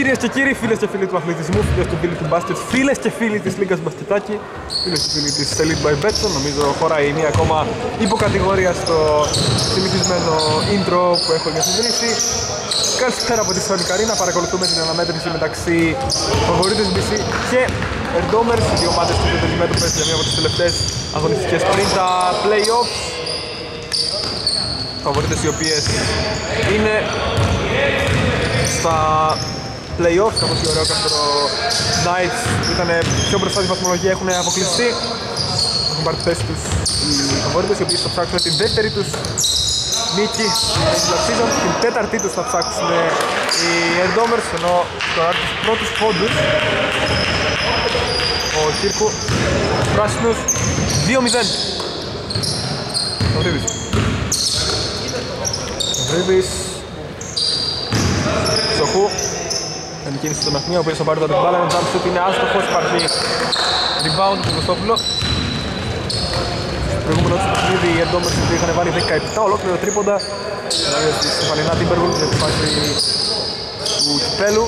κυρίες και κύριοι, φίλες και φίλοι του αθλητισμού, φίλες και φίλοι του μπάσκετ, φίλες και φίλοι της Λίγκας Μπασκετάκη, φίλες και φίλοι της Elite by Betson, νομίζω χωράει μία ακόμα υποκατηγορία στο συνηθισμένο intro που έχω για συζήτηση. Καλησπέρα από τη Sony Καρίνα, παρακολουθούμε την αναμέτρηση μεταξύ φαβορίτες BC και Ερντόμερς, οι δύο ομάδες που είναι αντιμέτωπες για μία από τις τελευταίες αγωνιστικές πριν τα play-offs. Φαβορίτες οι οποίες είναι στα play-offs, όπως η ωραίο κάστρο Knights που ήταν πιο μπροστά τη βαθμολογία έχουν αποκλειστεί. Έχουν πάρει τη θέση τους οι φαβορίτες οι οποίοι θα ψάξουν την δεύτερη τους νίκη στην regular season. Την τέταρτη τους θα ψάξουν οι Endomers ενώ τώρα τους πρώτους πόντους ο Κύρκου πράσινους 2-0. Ο Ρίβης. Ο Ρίβης Σοχού Κάνει κίνηση στον Αχμία, ο οποίος θα πάρει την μπάλα, ένα jump shoot είναι άστοχος, υπάρχει rebound του Κωστόπουλο. Στο προηγούμενο του παιχνίδι οι Εντόμερς που είχαν βάλει 17 ολόκληρο τρίποντα. Δηλαδή στη Στεφανινά Τίμπεργουλ για τη φάση του κυπέλου.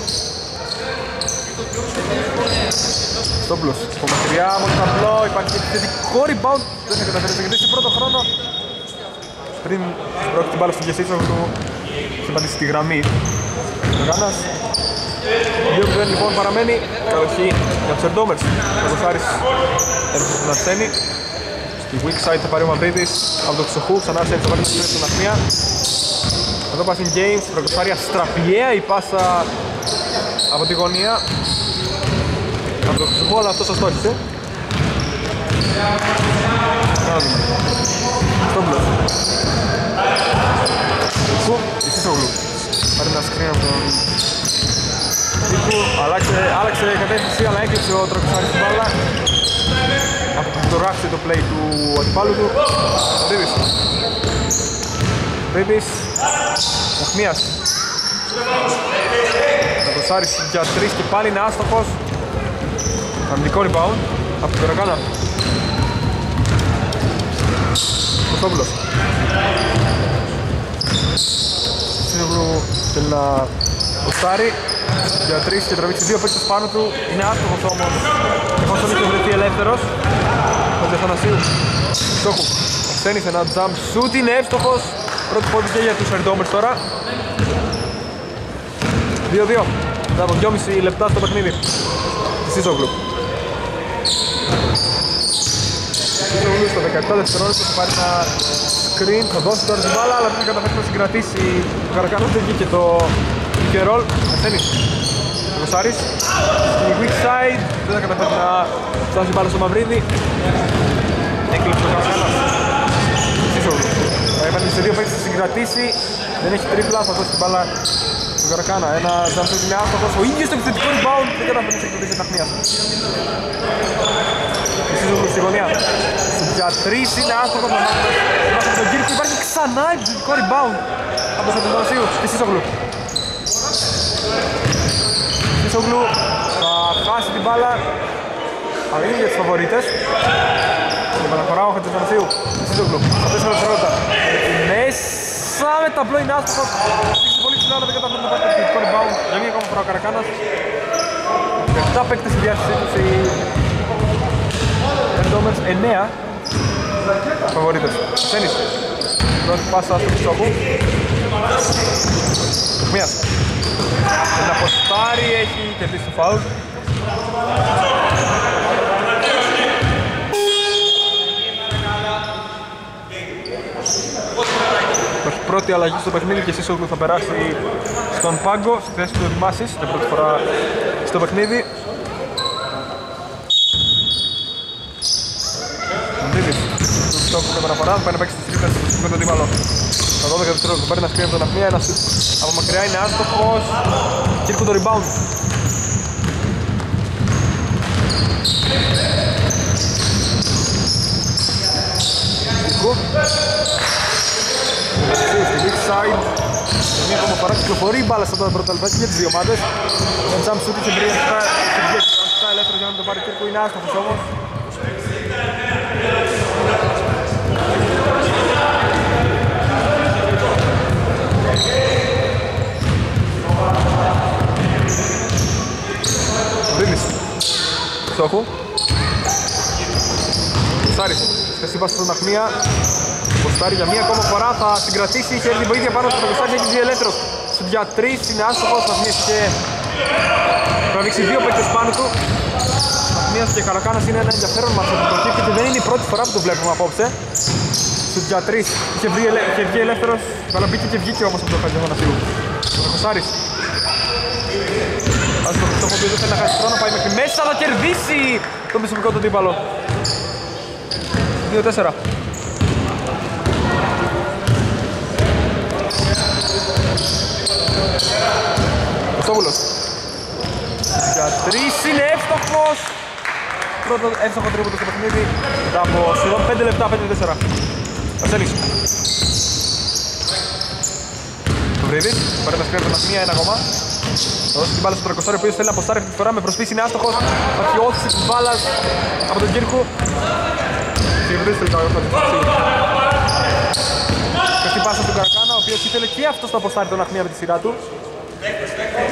Κωστόπουλος, από μακριά, μόνο ταμπλό, υπάρχει επιθετικό rebound, δεν θα καταφέρει να σε πρώτο χρόνο. Πριν πρόκειται την μπάλα στον Κεσίτσο του, είχε πατήσει τη γραμμή. Γάνας. 2-0 λοιπόν παραμένει. Καλοχή για τους Ερντόμερς. Ο Κοσάρης έρχεται στην Αρσένη. Στη weak side θα πάρει ο Μαυρίδης από το Ξοχού. Ξανά σε θα πάρει στην Αχμία. Εδώ passing games. Προκοσάρια στραπιαία η πάσα από τη γωνία. Από το Ξοχού αλλά αυτός το στόχισε. Κάνουμε. Στον μπλος. Ξοχού. Ισίσογλου. Πάρει ένα screen από τον Νίκου, άλλαξε, άλλαξε κατεύθυνση αλλά έκλειψε ο Τροκουσάρης στην μπάλα. Από το ράφησε το play του αντιπάλου του. Ο Ρίβης Ρίβης Αχμίας Τροκουσάρης για τρεις και πάλι είναι άστοχος. Αμυντικό rebound από τον Ρακάνα. Κωστόπουλος Σίγουρο θέλει να Κοστάρι για τρεις και τραβήξει δύο παίκτες πάνω του. Είναι άστοχος όμως. Εφόσον είχε βρεθεί ελεύθερος. Ο Διαθανασίου. Στόχου. Ξένησε ένα jump shoot. Είναι εύστοχος. Πρώτη πόντη και για τους Ερντόμερς τώρα. 2-2. Μετά από 2,5 λεπτά στο παιχνίδι. Τη Σίζογλου. Σίζογλου στο 17 δευτερόλεπτο θα πάρει ένα screen. Θα δώσει τώρα την μπάλα αλλά δεν καταφέρει να συγκρατήσει. Ο Καρακάνος δεν βγήκε το και ρολ, Αθένης. Κοσάρης, στη weak side, δεν θα καταφέρει να φτάσει μπάλα στο Μαυρίδη. Έκλειψε ο Καρακάνας. Σίσογλου. Θα έπαιρνε σε δύο παίκτες να συγκρατήσει, δεν έχει τρίπλα, θα δώσει την μπάλα στον Καρακάνα. Ένα ζαμσούτ είναι άστοχος, ο ίδιος το επιθετικό rebound, δεν καταφέρει να συγκρατήσει την αχμία. Σίσογλου στη γωνία. Για τρεις είναι άστοχος να μάθει τον κύριο και υπάρχει ξανά επιθετικό rebound από τον Σαντινασίου στη Σίσογλου. Σόγλου θα χάσει την μπάλα. Αλλά είναι για τις φαβορίτες. Και παραφορά ο Χατζηθανασίου Σόγλου, στα 4 δευτερόλεπτα. Μέσα με ταμπλό είναι άστοχος δείξει πολύ ψηλά αλλά δεν καταφέρει να πάρει το κριτικό rebound. Για μία ακόμα φορά ο Καρακάνας. 7 παίκτες στη διάθεσή τους οι Εντόμερς 9 φαβορίτες. Σένις πρώτη πάσα στο Χρυσόχου Μίας Θέλει να ποστάρει, έχει κερδίσει το φάουλ. Πρώτη αλλαγή στο παιχνίδι και εσείς θα περάσει στον πάγκο στη θέση του Δημάσης για πρώτη φορά στο παιχνίδι. Μοντίδης, του στόχου και παραφορά, πάει να παίξει τις τρίτες με τον Δήμαλο. Στα 12 δευτερόλεπτα παίρνει ένα screen από τον Αχμία, ένας από μακριά είναι άστοχος. Κύρκου το rebound. Κύρκου. Στη weak side. Μια ακόμα φορά κυκλοφορεί η μπάλα στα πρώτα λεπτά και για τις δύο ομάδες. Ένα jump shoot είχε μπρει αυτά ελεύθερο για να το πάρει Κύρκου, είναι άστοχος όμως. Χρυσόχου. Σάρης, σκασίπα στον Αχμία. Ποστάρει για μία ακόμα φορά, θα συγκρατήσει, έχει την βοήθεια πάνω στο Κωστάρι, έχει βγει ελεύθερος. Σου για τρεις, είναι άστοχος, θα και θα δείξει δύο παίκτες πάνω του. Αχμίας και Καρακάνας είναι ένα ενδιαφέρον μας που προκύπτει και δεν είναι η πρώτη φορά που το βλέπουμε απόψε. Σου για τρεις, είχε βγει, ελε... είχε βγει ελεύθερος, αλλά μπήκε και βγήκε όμως από το Χατζηγονασίου. Ο Κωστάρης. Ας το Χριστόφο που δεν θέλει να χάσει χρόνο, πάει μέχρι μέσα, θα κερδίσει το μισοπικό του τύπαλο. 2-4. Κωστόπουλος. Για τρεις είναι εύστοχος. Πρώτο εύστοχο τρίποντο στο παιχνίδι. Μετά από σχεδόν 5 λεπτά, 5-4. Ασέλης. Το Βρύδης, πάρε τα σκρέπτο μία, ένα ακόμα. Θα δώσει την μπάλα στο τρακοσάρι, ο οποίος θέλει να αποστάρει αυτή τη φορά με προσπίση είναι άστοχος. Αρχιώθηση της μπάλας από τον Κύρκου. Συγχρονίζει τελικά ο Αυτή πάσα του Καρακάνα, ο οποίος ήθελε και αυτός να αποστάρει τον Αχμία με τη σειρά του.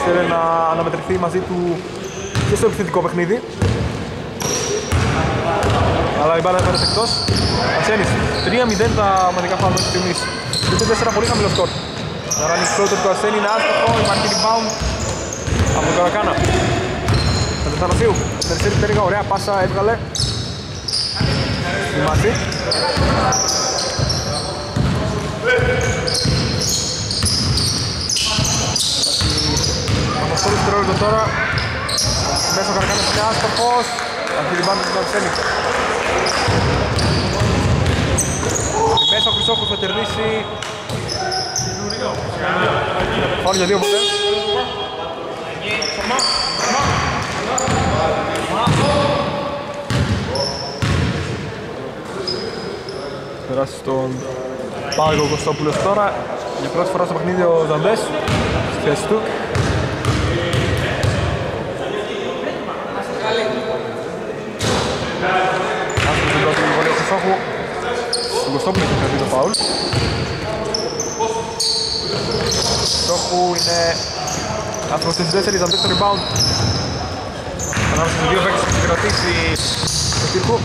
Θέλει να αναμετρηθεί μαζί του και στο επιθετικό παιχνίδι. Αλλά η μπάλα έφερε εκτός. Ασένης, 3-0 τα ομαδικά φάουλ μέχρι στιγμής. Είναι 4 πολύ χαμηλό σκορ. Να ράνει πρώτο του Ασένη, είναι άστοχο, υπάρχει rebound από τον Καρακάνα. Θανασίου, Τερσέρι Τέργα, ωραία πάσα έβγαλε. Στη μάση. Αυτό δευτερόλεπτο τώρα. Μέσα ο Καρακάνας είναι άστοχος. Αυτή την πάντα του Αρσένη. Μέσα ο Χρυσόκος θα κερδίσει. Φάουλ για δύο ποτέ. Περάσει στον Πάγο Κωστόπουλος τώρα. Για πρώτη φορά στο παιχνίδι ο Ζαμπές στη θέση του. Άσχος την πρώτη βολή ο Χρυσόχου. Στον Κωστόπουλο έχει κρατεί το φάουλ. Χρυσόχου είναι άσχος στις 4, Ζαμπές στο rebound. Ανάμεσα στους δύο παίκτες έχει κρατήσει το Κύρκου.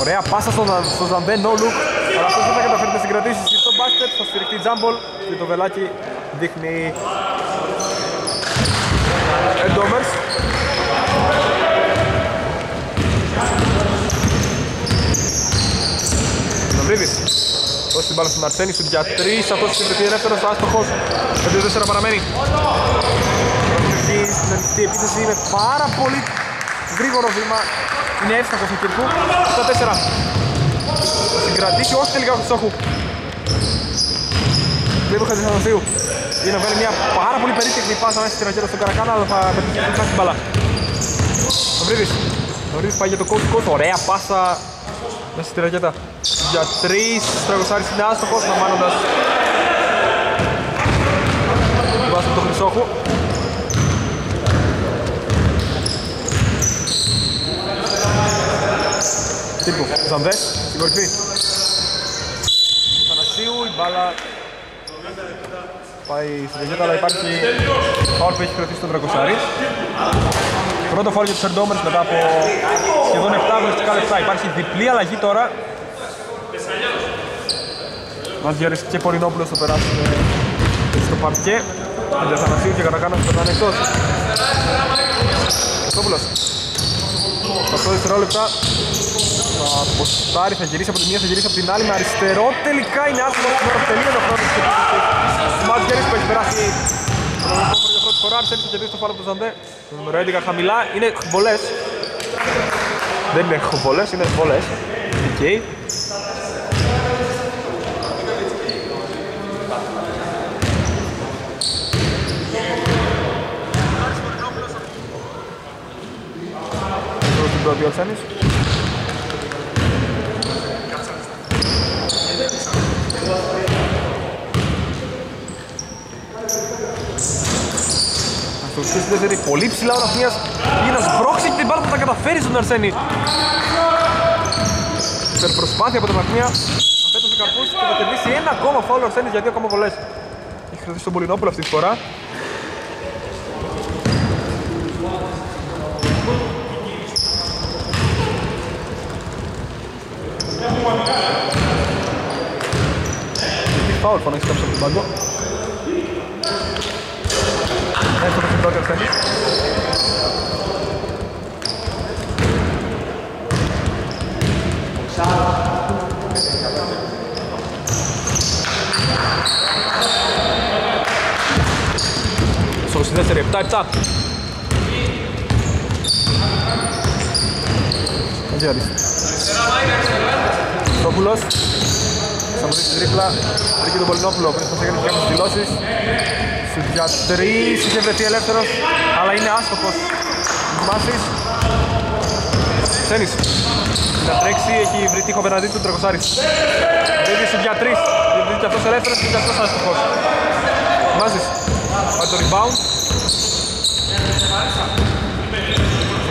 Ωραία πάσα στον, στο Ζαμπέ, no look. Αλλά αυτός δεν θα καταφέρει να συγκρατήσει στο μπάσκετ, θα στηριχτεί τζάμπολ και το βελάκι δείχνει εντόμερς. Ναυρίδης. Δώσει την μπάλα στον Αρσένη, σου για τρεις, αυτός έχει βρεθεί ελεύθερος, άστοχος. 5-4 παραμένει. Προσεχή στην αριστερή επίθεση είναι πάρα πολύ γρήγορο βήμα. Είναι εύστοχος ο Κυρκού. Στα 4. Συγκρατήσει όχι τελικά ο Χρυσόχου. Βλέπω Χατζηθανασίου. Είναι να βγάλει μια πάρα πολύ περίπτωση πάσα μέσα στην ρακέτα στον Καρακάνα, αλλά θα πετύχει την μπάλα. Ο Βρύδης. Ο Βρύδης πάει για το coach coach. Ωραία πάσα μέσα στη ρακέτα. Για τρεις. Τραγωσάρης είναι άστοχος, μάνοντας. Βάζουμε τον Χρυσόχου. Τύπου, Ζαμβές, στην κορυφή. Θανασίου, η μπάλα πάει στην τεγέτα, αλλά υπάρχει φάουλ που έχει κρατήσει τον Δρακοσάρη. Πρώτο φάουλ για τους Ερντόμερς μετά από σχεδόν 7 αγωνιστικά λεπτά. Υπάρχει διπλή αλλαγή τώρα. Μαζιάρης και Πολυνόπουλος θα περάσουν στο παρκέ. Αντιαθανασίου και Καρακάνος θα περνάνε εκτός. Κωστόπουλος. 8 δευτερόλεπτα θα αποστάρει, θα γυρίσει από τη μία, θα γυρίσει από την άλλη με αριστερό. Τελικά είναι άσχημο στην ώρα που τελείωνε ο χρόνος της του Μάτζερης που έχει περάσει για πρώτη φορά. Αρσένης θα κερδίσει το φάρο του Ζαντέ. Το νούμερο 11 χαμηλά. Είναι βολές. Δεν είναι βολές, είναι βολές. Okay. Στην πρώτη ο Αρσένης. στο στη δεύτερη, πολύ ψηλά ο Ναφνίας για να σμπρώξει την μπάλα που θα καταφέρει στον Αρσένη. προσπάθεια από τον Ναφνία, αφέτωσε καρπούς και θα κερδίσει ένα ακόμα φάουλ ο Αρσένης για δύο ακόμα βολές. Έχει κρατήσει τον Πολυνόπουλο αυτή τη φορά. Τι φάουλ φωνάξει κάποιος από τον πάγκο. Έστω στην πρώτη ασθενή. Στο 24, 7-7. Ματζιάρης. Στόπουλος. Σταματήσει την τρίπλα. Βρήκε τον Πολυνόπουλο. Πριν θα έκανε κάποιες δηλώσεις. Στους για τρεις. Είχε βρεθεί ελεύθερος. Αλλά είναι άστοχος. Μάσης. Ξένης. Θα τρέξει. Έχει βρει τείχο απέναντί του Τρεκοσάρης. Βρήκε στους για τρεις. Βρήκε και αυτός ελεύθερος και αυτός άστοχος. Μάσης. Πάει το rebound.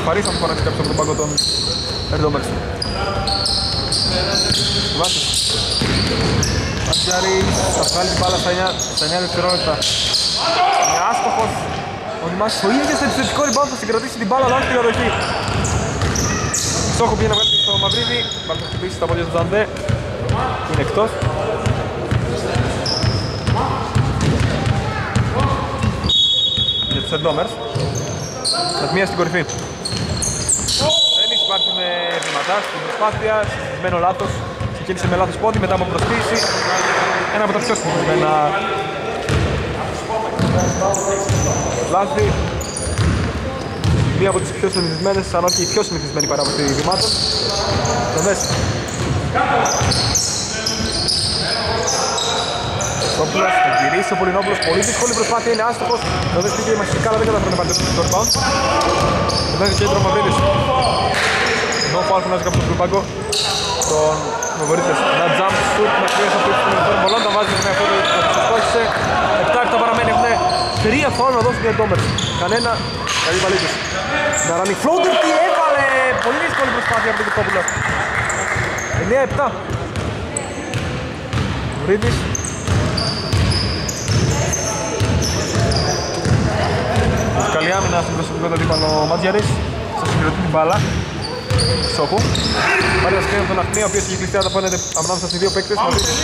Φαρής θα μου φωνάξει κάποιος από τον πάγκο των Ερντόμερς. Βάσης. Ματζάρης θα βγάλεις την μπάλα στα 9, στα 9 δευτερόλεπτα. Είναι άστοχος. Ο Δημάσης ο ίδιος στο επιθετικό rebound θα συγκρατήσει την μπάλα αλλά όχι την κατοχή. Στόχο πήγε να βγάλει στο Μαυρίδη. Μπάλα θα χτυπήσει στα πόδια του Ζαντέ. Είναι εκτός. Για τους Ερντόμερς. Ατμία στην κορυφή. Δεν υπάρχει με βήματα στην προσπάθειας, συζητημένο λάθος. Ξεκίνησε με λάθος πόδι, μετά από προσποίηση. Ένα από τα πιο συνηθισμένα λάθη. Μία από τις πιο συνηθισμένες, αν όχι η πιο συνηθισμένη παράβαση βημάτων. Το μέσα. Στόπουλος, θα γυρίσει ο Πολυνόπουλος, πολύ δύσκολη προσπάθεια, είναι άστοχος. Το δεν πήγε μαχητικά, αλλά δεν καταφέρει να πάρει το rebound. Εδώ είναι κέντρο Μαυρίδης. Ενώ ο Φάλ φωνάζει κάποιο στον πάγκο. Τον Μοβορίτες. Ένα jump shoot με κρύες από τους των πολλών. Τα βάζει με αυτό που τους στόχισε. 7-7 παραμένει. Έχουν τρία φάουλ να δώσουν για τον Κανένα. Καλή παλίτης. Να ράνει floater τι έβαλε. Πολύ δύσκολη προσπάθεια από τον Κυπόπουλο. 9-7. Μαυρίδης. Καλή άμυνα στην προσωπικό του αντίπαλο Μάτζιαρης. Θα συγκροτεί την μπάλα. Σόκου. Πάρει τα σκρίνια από τον Αχνία, ο οποίος έχει κλειστεί απέναντι ανάμεσα στις δύο παίκτες. Μαυρίδης.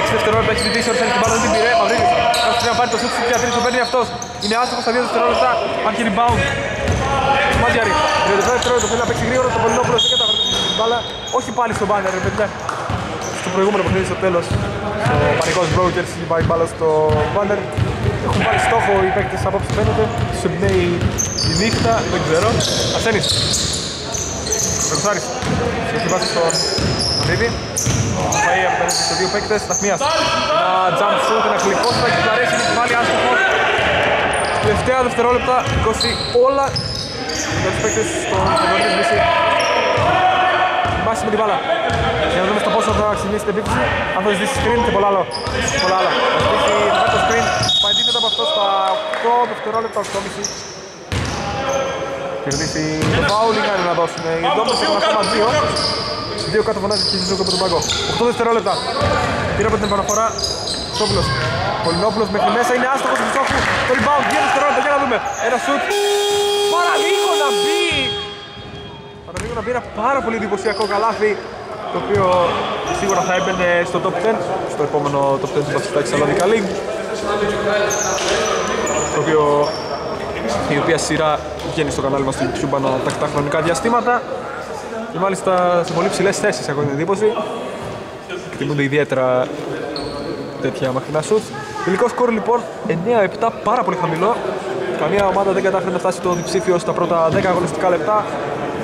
6 δευτερόλεπτα έχει ζητήσει, όρθεν την μπάλα, δεν την πήρε. Μαυρίδης. Κάτσε να πάρει το σούτ στους 3, το παίρνει αυτός. Είναι άστοχος στα 2 δευτερόλεπτα. Άρχει rebound. Μάτζιαρη. 32 δευτερόλεπτα θέλει να παίξει γρήγορα. Το Πολυνόπουλος δεν καταφέρει την μπάλα. Όχι πάλι στο μπάνερ, ρε παιδιά. Στο προηγούμενο παιχνίδι στο τέλος. Ο πανικός Brokers έχει πάει μπάλα στο μπάνερ. Έχουν βάλει στόχο οι παίκτες απόψε φαίνεται. Τους εμπνέει η νύχτα, δεν ξέρω. Ασένης. Ρωσάρης. Έχει βάσει στον Μαυρίδη. Πάει απέναντι σε δύο παίκτες. Σταθμίας. Ένα jump shoot, ένα κλικό. Θα έχει παρέσει, έχει βάλει άστοχο. Τελευταία δευτερόλεπτα, 20 όλα για τους παίκτες στον Μαυρίδη Μίση. Βάσει με την μπάλα. Για να δούμε στο πόσο θα ξεκινήσει την επίθεση. Αν θα ζητήσει screen και πολλά άλλο. Πολλά άλλο. Θα ζητήσει να πάρει το screen. Παντήθητα από αυτό στα 8 δευτερόλεπτα, 8,5. Κερδίσει το foul ή κάνει να δώσουν. Οι Ντόμες έχουν ακόμα δύο. Δύο κάτω φωνάζει και ζητούν από τον παγκό. 8 δευτερόλεπτα. Πήρε από την επαναφορά. Σόπουλος. Πολυνόπουλος μέχρι μέσα είναι άστοχος του στόχου. Το rebound. 2 δευτερόλεπτα για να δούμε. Ένα shoot. Παραλίγο να μπει. Παραλίγο να μπει ένα πάρα πολύ εντυπωσιακό καλάθι το οποίο σίγουρα θα έμπαινε στο top 10, στο επόμενο top 10 του Πασιστάκη Σαλονίκα League το οποίο η οποία σειρά βγαίνει στο κανάλι μας στο YouTube ανά τακτά χρονικά διαστήματα και μάλιστα σε πολύ ψηλές θέσεις έχω την εντύπωση εκτιμούνται ιδιαίτερα τέτοια μακρινά σουτς Τελικό σκορ λοιπόν 9-7 πάρα πολύ χαμηλό καμία ομάδα δεν κατάφερε να φτάσει το διψήφιο στα πρώτα 10 αγωνιστικά λεπτά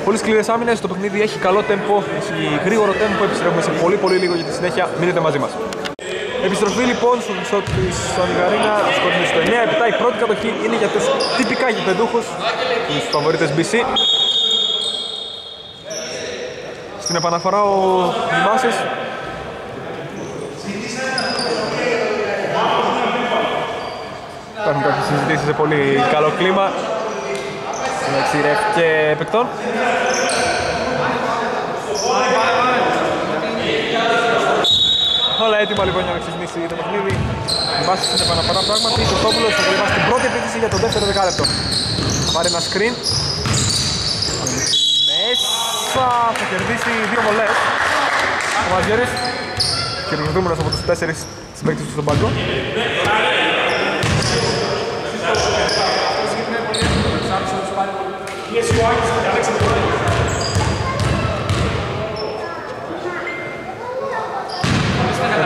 Πολύ σκληρές άμυνες. Το παιχνίδι έχει καλό τέμπο, έχει γρήγορο τέμπο. Επιστρέφουμε σε πολύ πολύ λίγο για τη συνέχεια. Μείνετε μαζί μας. Επιστροφή λοιπόν στο μισό της Ανιγαρίνα. Σκορπίζει στο 9-7. Η πρώτη κατοχή είναι για τους τυπικά γηπεδούχους, τους φαβορίτες BC. Στην επαναφορά ο Δημάσης Υπάρχουν κάποιες συζητήσεις σε πολύ καλό κλίμα μεταξύ ρεφ και παικτών. Όλα έτοιμα λοιπόν για να ξεκινήσει το παιχνίδι. Η βάση στην επαναφορά πράγματι. Ο Στόπουλος θα κατεβάσει την πρώτη επίθεση για το δεύτερο δεκάλεπτο. Θα πάρει ένα screen. Μέσα θα κερδίσει δύο βολές. ο Μάζιερης. Χειρουργούμενος από τους τέσσερις συμπαίκτες του στον πάγκο.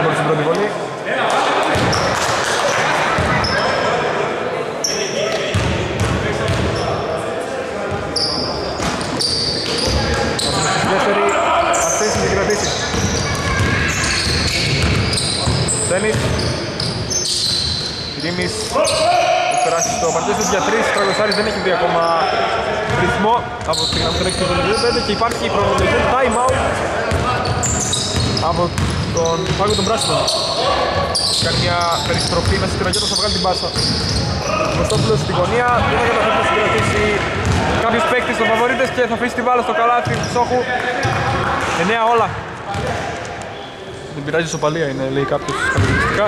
Εύκολη στην πρώτη βολή. Στη δεύτερη αυτές είναι κρατήσει. Τένις. Κυρίμης. Έχει περάσει στο παρτές του για τρεις. Τραγωσάρης δεν έχει δει ακόμα ρυθμό από τη γραμμή τρέξη του 5 και υπάρχει χρονολογικό time out από τον πάγκο των πράσινων. Κάνει μια περιστροφή μέσα στην ρακέτα, θα βγάλει την πάσα. Ο Κωστόπουλος στην γωνία, δεν θα καταφέρει να συγκρατήσει κάποιος παίκτης των φαβορίτες και θα αφήσει την μπάλα στο καλάθι του Σόχου. 9 όλα. Δεν πειράζει η σοπαλία είναι, λέει κάποιος χαρακτηριστικά.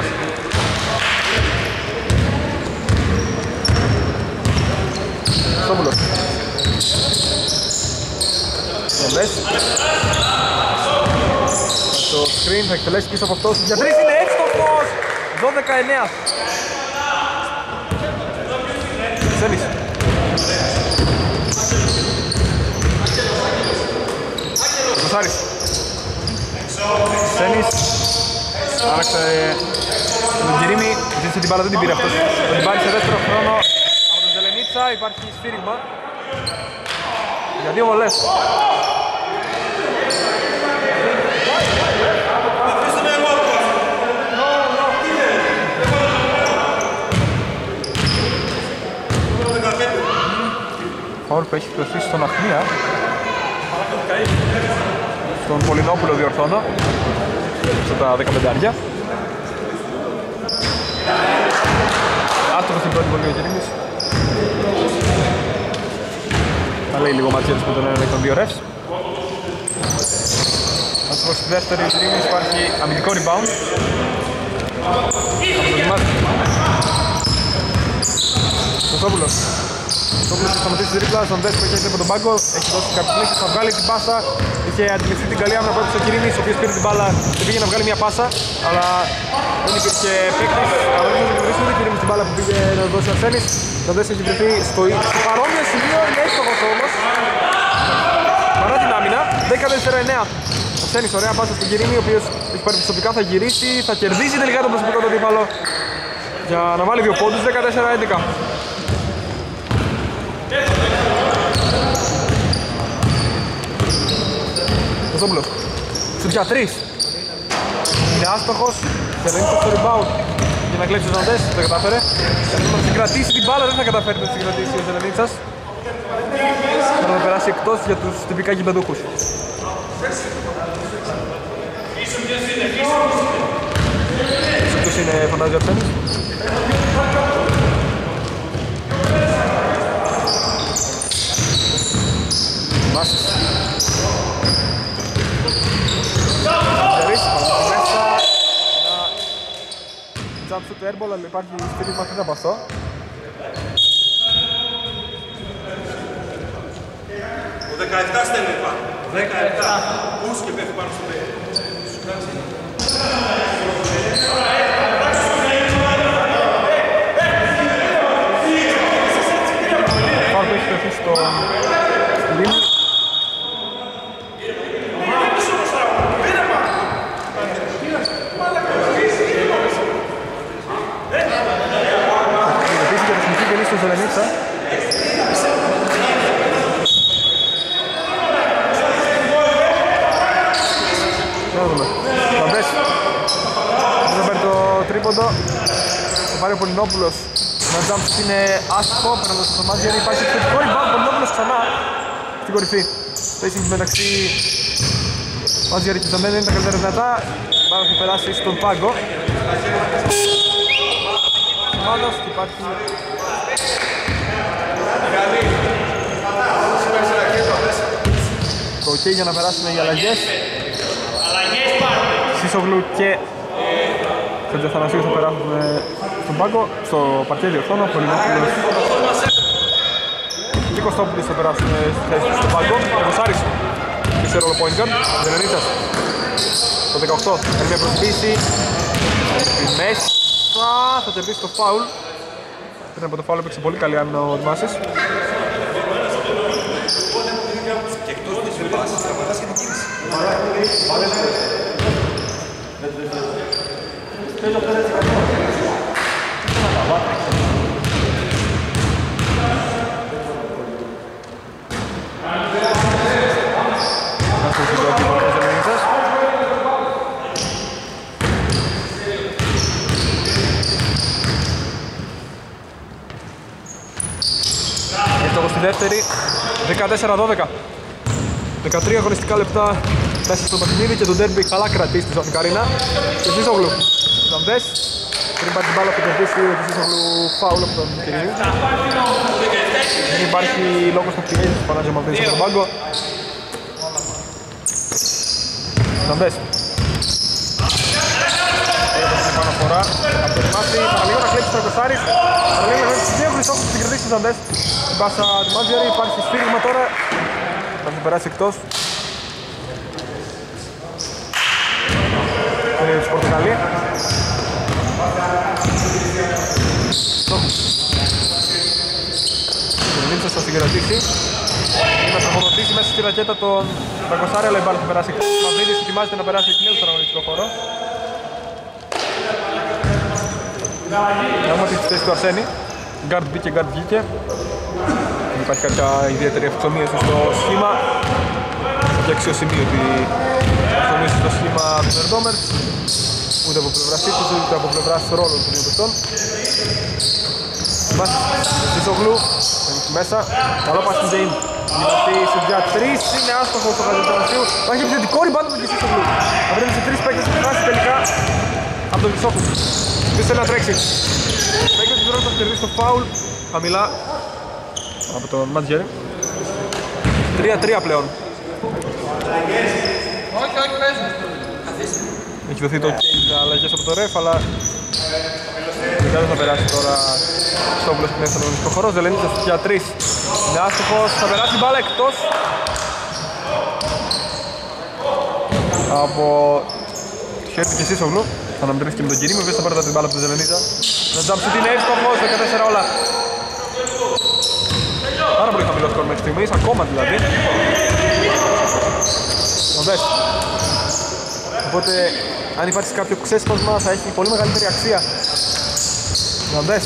Κωστόπουλος. Μοντές. Το screen θα εκτελέσει πίσω από αυτός. Για τρεις είναι έξτοχος! 12-9. Σένις. Κοσάρης. Σένις. Άραξε τον Κυρίμη. Ζήτησε την μπάλα, δεν την πήρε αυτός. Θα την πάρει σε δεύτερο χρόνο από τον Ζελενίτσα. Υπάρχει σφύριγμα. Για δύο βολές. Φαουλ που έχει δοθεί στον Αχμία. Στον Πολυνόπουλο διορθώνω. Στα 15 άρια. Άστοχος στην πρώτη βολή ο Κυρίμης. Θα λέει λίγο ματσιέτης με τον ένα των δύο refs. Άστοχο στη δεύτερη ο Κυρίμης υπάρχει αμυντικό rebound. Από τον Δημάκη. Κωστόπουλος. Κωστόπουλος θα σταματήσει τη τρίπλα, στον Δέσπο έχει από τον πάγκο, έχει δώσει κάποιες λύσεις, θα βγάλει την πάσα, είχε αντιληφθεί την καλή άμυνα που έπαιξε ο Κυρίμης, ο οποίος πήρε την μπάλα και πήγε να βγάλει μια πάσα, αλλά δεν υπήρχε παίκτης, αλλά δεν είχε βρει ούτε Κυρίμης την μπάλα που πήγε να δώσει ο Αρσένης, τον Δέσπο έχει βρεθεί στο, στο παρόμοιο σημείο, είναι έστοχος όμως, παρά την άμυνα, 10-4-9. Ο Σένης, ωραία πάσα στον Κυρίμη, ο οποίος έχει πάρει προσωπικά, θα γυρίσει, θα κερδίσει τελικά τον προσωπικό του αντίπαλο για να βάλει δύο πόντους, 14-11. Κωστόπουλος. Σουτ για τρεις. Είναι άστοχος και δεν είναι στο rebound για να κλέψει ο Ζαντές, δεν κατάφερε. Θα συγκρατήσει την μπάλα, δεν θα καταφέρει να συγκρατήσει ο Ζελενίτσας. Θα τον περάσει εκτός για τους τυπικά γηπεδούχους. Ποιος είναι φαντάζει ο Αρσένης. Βάσης. Ζερής, παραδείγμα μέσα. Ένα jump shoot airball, αλλά υπάρχει στήριγμα πριν από αυτό. Ο 17 στέλνει πάνω. 17. Πούς και πέφτει πάνω στο παιδί. Φάουλ που έχει φερθεί στο... στη λίμνη. Ειδοποίηση για τεχνική κελή στο Ζελενίτσα. Να δούμε. Θα βρέσει. Δεν παίρνει το τρίποντο. Θα πάρει ο Πολυνόπουλος. Ένα jump shoot είναι άσχο, παίρνοντας το Μάτζιερ. Υπάρχει επιθετικό rebound, Πολυνόπουλος ξανά στην κορυφή. Spacing μεταξύ Μάτζιερ και Ζαμέν δεν είναι τα καλύτερα δυνατά. Πάρα θα περάσει στον πάγκο. Μάνος και υπάρχει το ok για να περάσουν οι αλλαγές. Σίσογλου και Φέντζε Αθανασίου θα περάσουν ε, στον πάγκο, στο παρκέ διορθώνω, Πολυνόπουλος και Κωστόπουλος θα περάσουν ε, στη θέση του στον πάγκο. Ο Βοσάρης, και σε ρόλο point guard, Δενενίτσας. Το 18 κάνει μια προσποίηση. Στη μέση θα τερδίσει το φάουλ. Πριν από το φάουλ έπαιξε πολύ καλή άμυνα ο Δημάσης. Και εκτός της βάσης σταματάς και την κίνηση. Να σου πει το αντίπαλο της Ελενίτσας. Έφταγω στη δεύτερη, 14-12. 13 αγωνιστικά λεπτά μέσα στο παιχνίδι και το ντέρμπι καλά κρατήσει τη Ζωνή Καρίνα. Και Ζήσογλου, Ζαμπτές, πριν πάρει την μπάλα που κερδίσει ο Ζήσογλου φάουλ από τον Κυρίου. Δεν υπάρχει λόγος να πηγαίνει στον Πανάγιο Μαυρίδης από τον πάγκο. Ζαμπτές. Έδωσε την επαναφορά από τον Μάτι, παραλίγο να κλέψει το Κοσάρης. Παραλίγο να κλέψει τους δύο χρυσόχους που την κερδίσει ο Ζαμπτές. Την πάσα του Μάτζερη, υπάρχει σφύριγμα τώρα. Θα την περάσει εκτός. Είναι τους Πορτοκαλί. Ο Νίτσος θα συγκρατήσει. Είναι να τροφοδοτήσει μέσα στη ρακέτα τον Παγκοσάρη, αλλά η μπάλα θα περάσει εκτός. Ο Μαυρίδης ετοιμάζεται να περάσει εκ νέου στον αγωνιστικό χώρο. Να δούμε τη θέση του Αρσένη. Γκάρτ μπήκε, γκάρτ βγήκε. Δεν υπάρχει κάποια ιδιαίτερη αυτομίωση στο σχήμα. Κάποια αξιοσημείωτη αυτομίωση στο σχήμα των Ερντόμερ. Ούτε από πλευράς σύγκρουση, ούτε από πλευράς ρόλων των δύο παιχτών. Μας Τσίσογλου, μέσα. Καλό πας στην Τζέιν. Αυτή η σουδιά 3 είναι άστοχο στο Χατζητανασίου. Υπάρχει επιθετικό ριμπάντο με τη Τσίσογλου. Απέναντι σε 3 παίκτες που χάσει τελικά από τον Τσίσογλου. Ποιος θέλει να τρέξει. Παίκτες που θέλει να κερδίσει το φάουλ. Χαμηλά από τον Μάτζερ. 3-3 πλέον. Όχι, όχι, πες. Έχει δοθεί το OK για αλλαγές από το ρεφ, αλλά δεν θα περάσει τώρα στο όπλος που είναι στον αγωνιστικό χώρο. Ζελενίτας για 3. Είναι άστοχος, θα περάσει η μπάλα εκτός. Από το χέρι του και Σίσογλου. Θα αναμετρήσει και με τον Κυρίμο, βέβαια θα πάρει την μπάλα από τον Ζελενίτσα. Να jump shoot είναι εύστοχος, 14 όλα. Πάρα πολύ χαμηλός σκορ μέχρι στιγμής, ακόμα δηλαδή. Να δες. Οπότε αν υπάρξει κάποιο ξέσπασμα θα έχει πολύ μεγαλύτερη αξία. Να δες.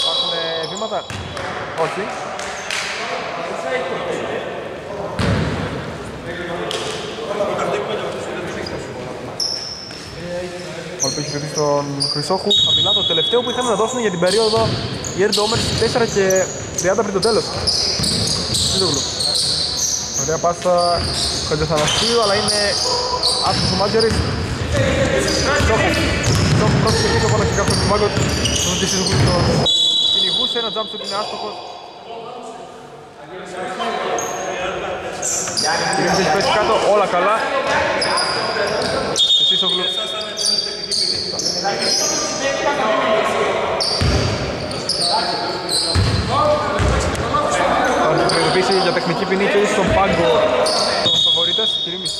Υπάρχουν ε, βήματα; Όχι. Ο που έχει κερδίσει τον Χρυσόχου χαμηλά το τελευταίο που είχαμε να δώσουμε για την περίοδο η Air Domers 4 και 30 πριν το τέλος. Σίδογλου. Ωραία πάσα του Χατζεθανασίου, αλλά είναι άσχος ο Μάτζερης. Στόχο. Στόχο πρώτος και πίσω πάνω και κάποιος του Μάγκο. Τον τη Σίδογλου τον κυνηγούσε, ένα jump shoot είναι άστοχος. Κυρίως έχει πέσει κάτω, όλα καλά. Και Σίσογλου. Θα την προειδοποιήσει για τεχνική ποινή και στον πάγκο των φαβορίτες. Κυρίμης.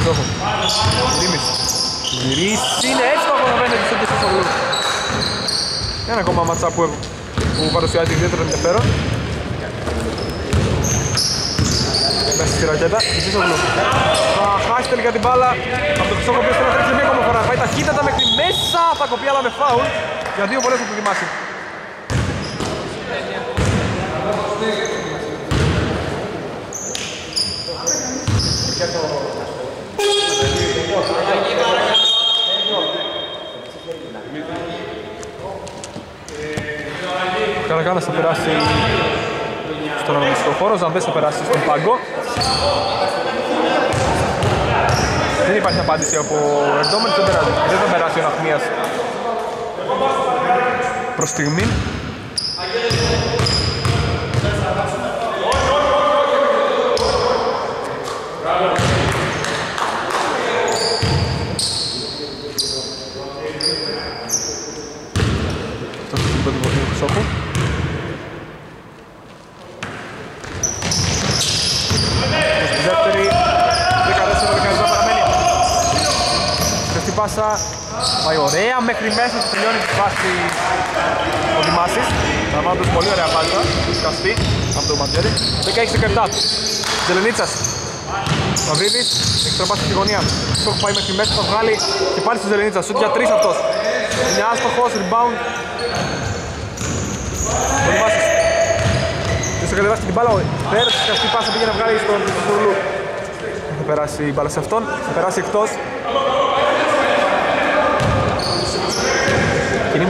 Στόχο. Κυρίμης. Γυρίσει, είναι εύστοχο να βαίνει στο κεσί στο γλου. Ένα ακόμα ματσά που, που παρουσιάζει ιδιαίτερο ενδιαφέρον. Μέσα στη ρακέτα, Χρυσόγλου. Θα χάσει τελικά την μπάλα από τον Χρυσόγλου που θέλει να τρέξει μία ακόμα φορά. Πάει ταχύτατα μέχρι μέσα, θα κοπεί αλλά με φάουλ για δύο βολές που του δημάσει. Καρακάνας θα περάσει στον αγωνιστικό χώρο, Ζαμπές θα περάσει στον πάγκο. Δεν υπάρχει απάντηση από Ερντόμερ, δεν, περάσει. δεν θα περάσει ο Ναχμίας προς στιγμή. Αυτό είναι το πάσα. Πάει ωραία μέχρι μέσα και τελειώνει τη φάση ο Δημάσης. Λαμβάνοντας πολύ ωραία πάσα. Σκαστή από το Ματζέρι. 16-17. Τζελενίτσας. Μαυρίδης, εξτραπάσει στη γωνία. Στο πάει μέχρι μέσα, θα βγάλει και πάλι στη Ζελενίτσα. Σουτ για τρεις αυτός. Είναι άστοχος, rebound. Ο Δημάσης. Και στο κατεβάσει την μπάλα, ο Πέρας, σκαστή πάσα πήγε να βγάλει στον Τουρλού. Θα περάσει η μπάλα σε αυτόν, θα περάσει εκτός.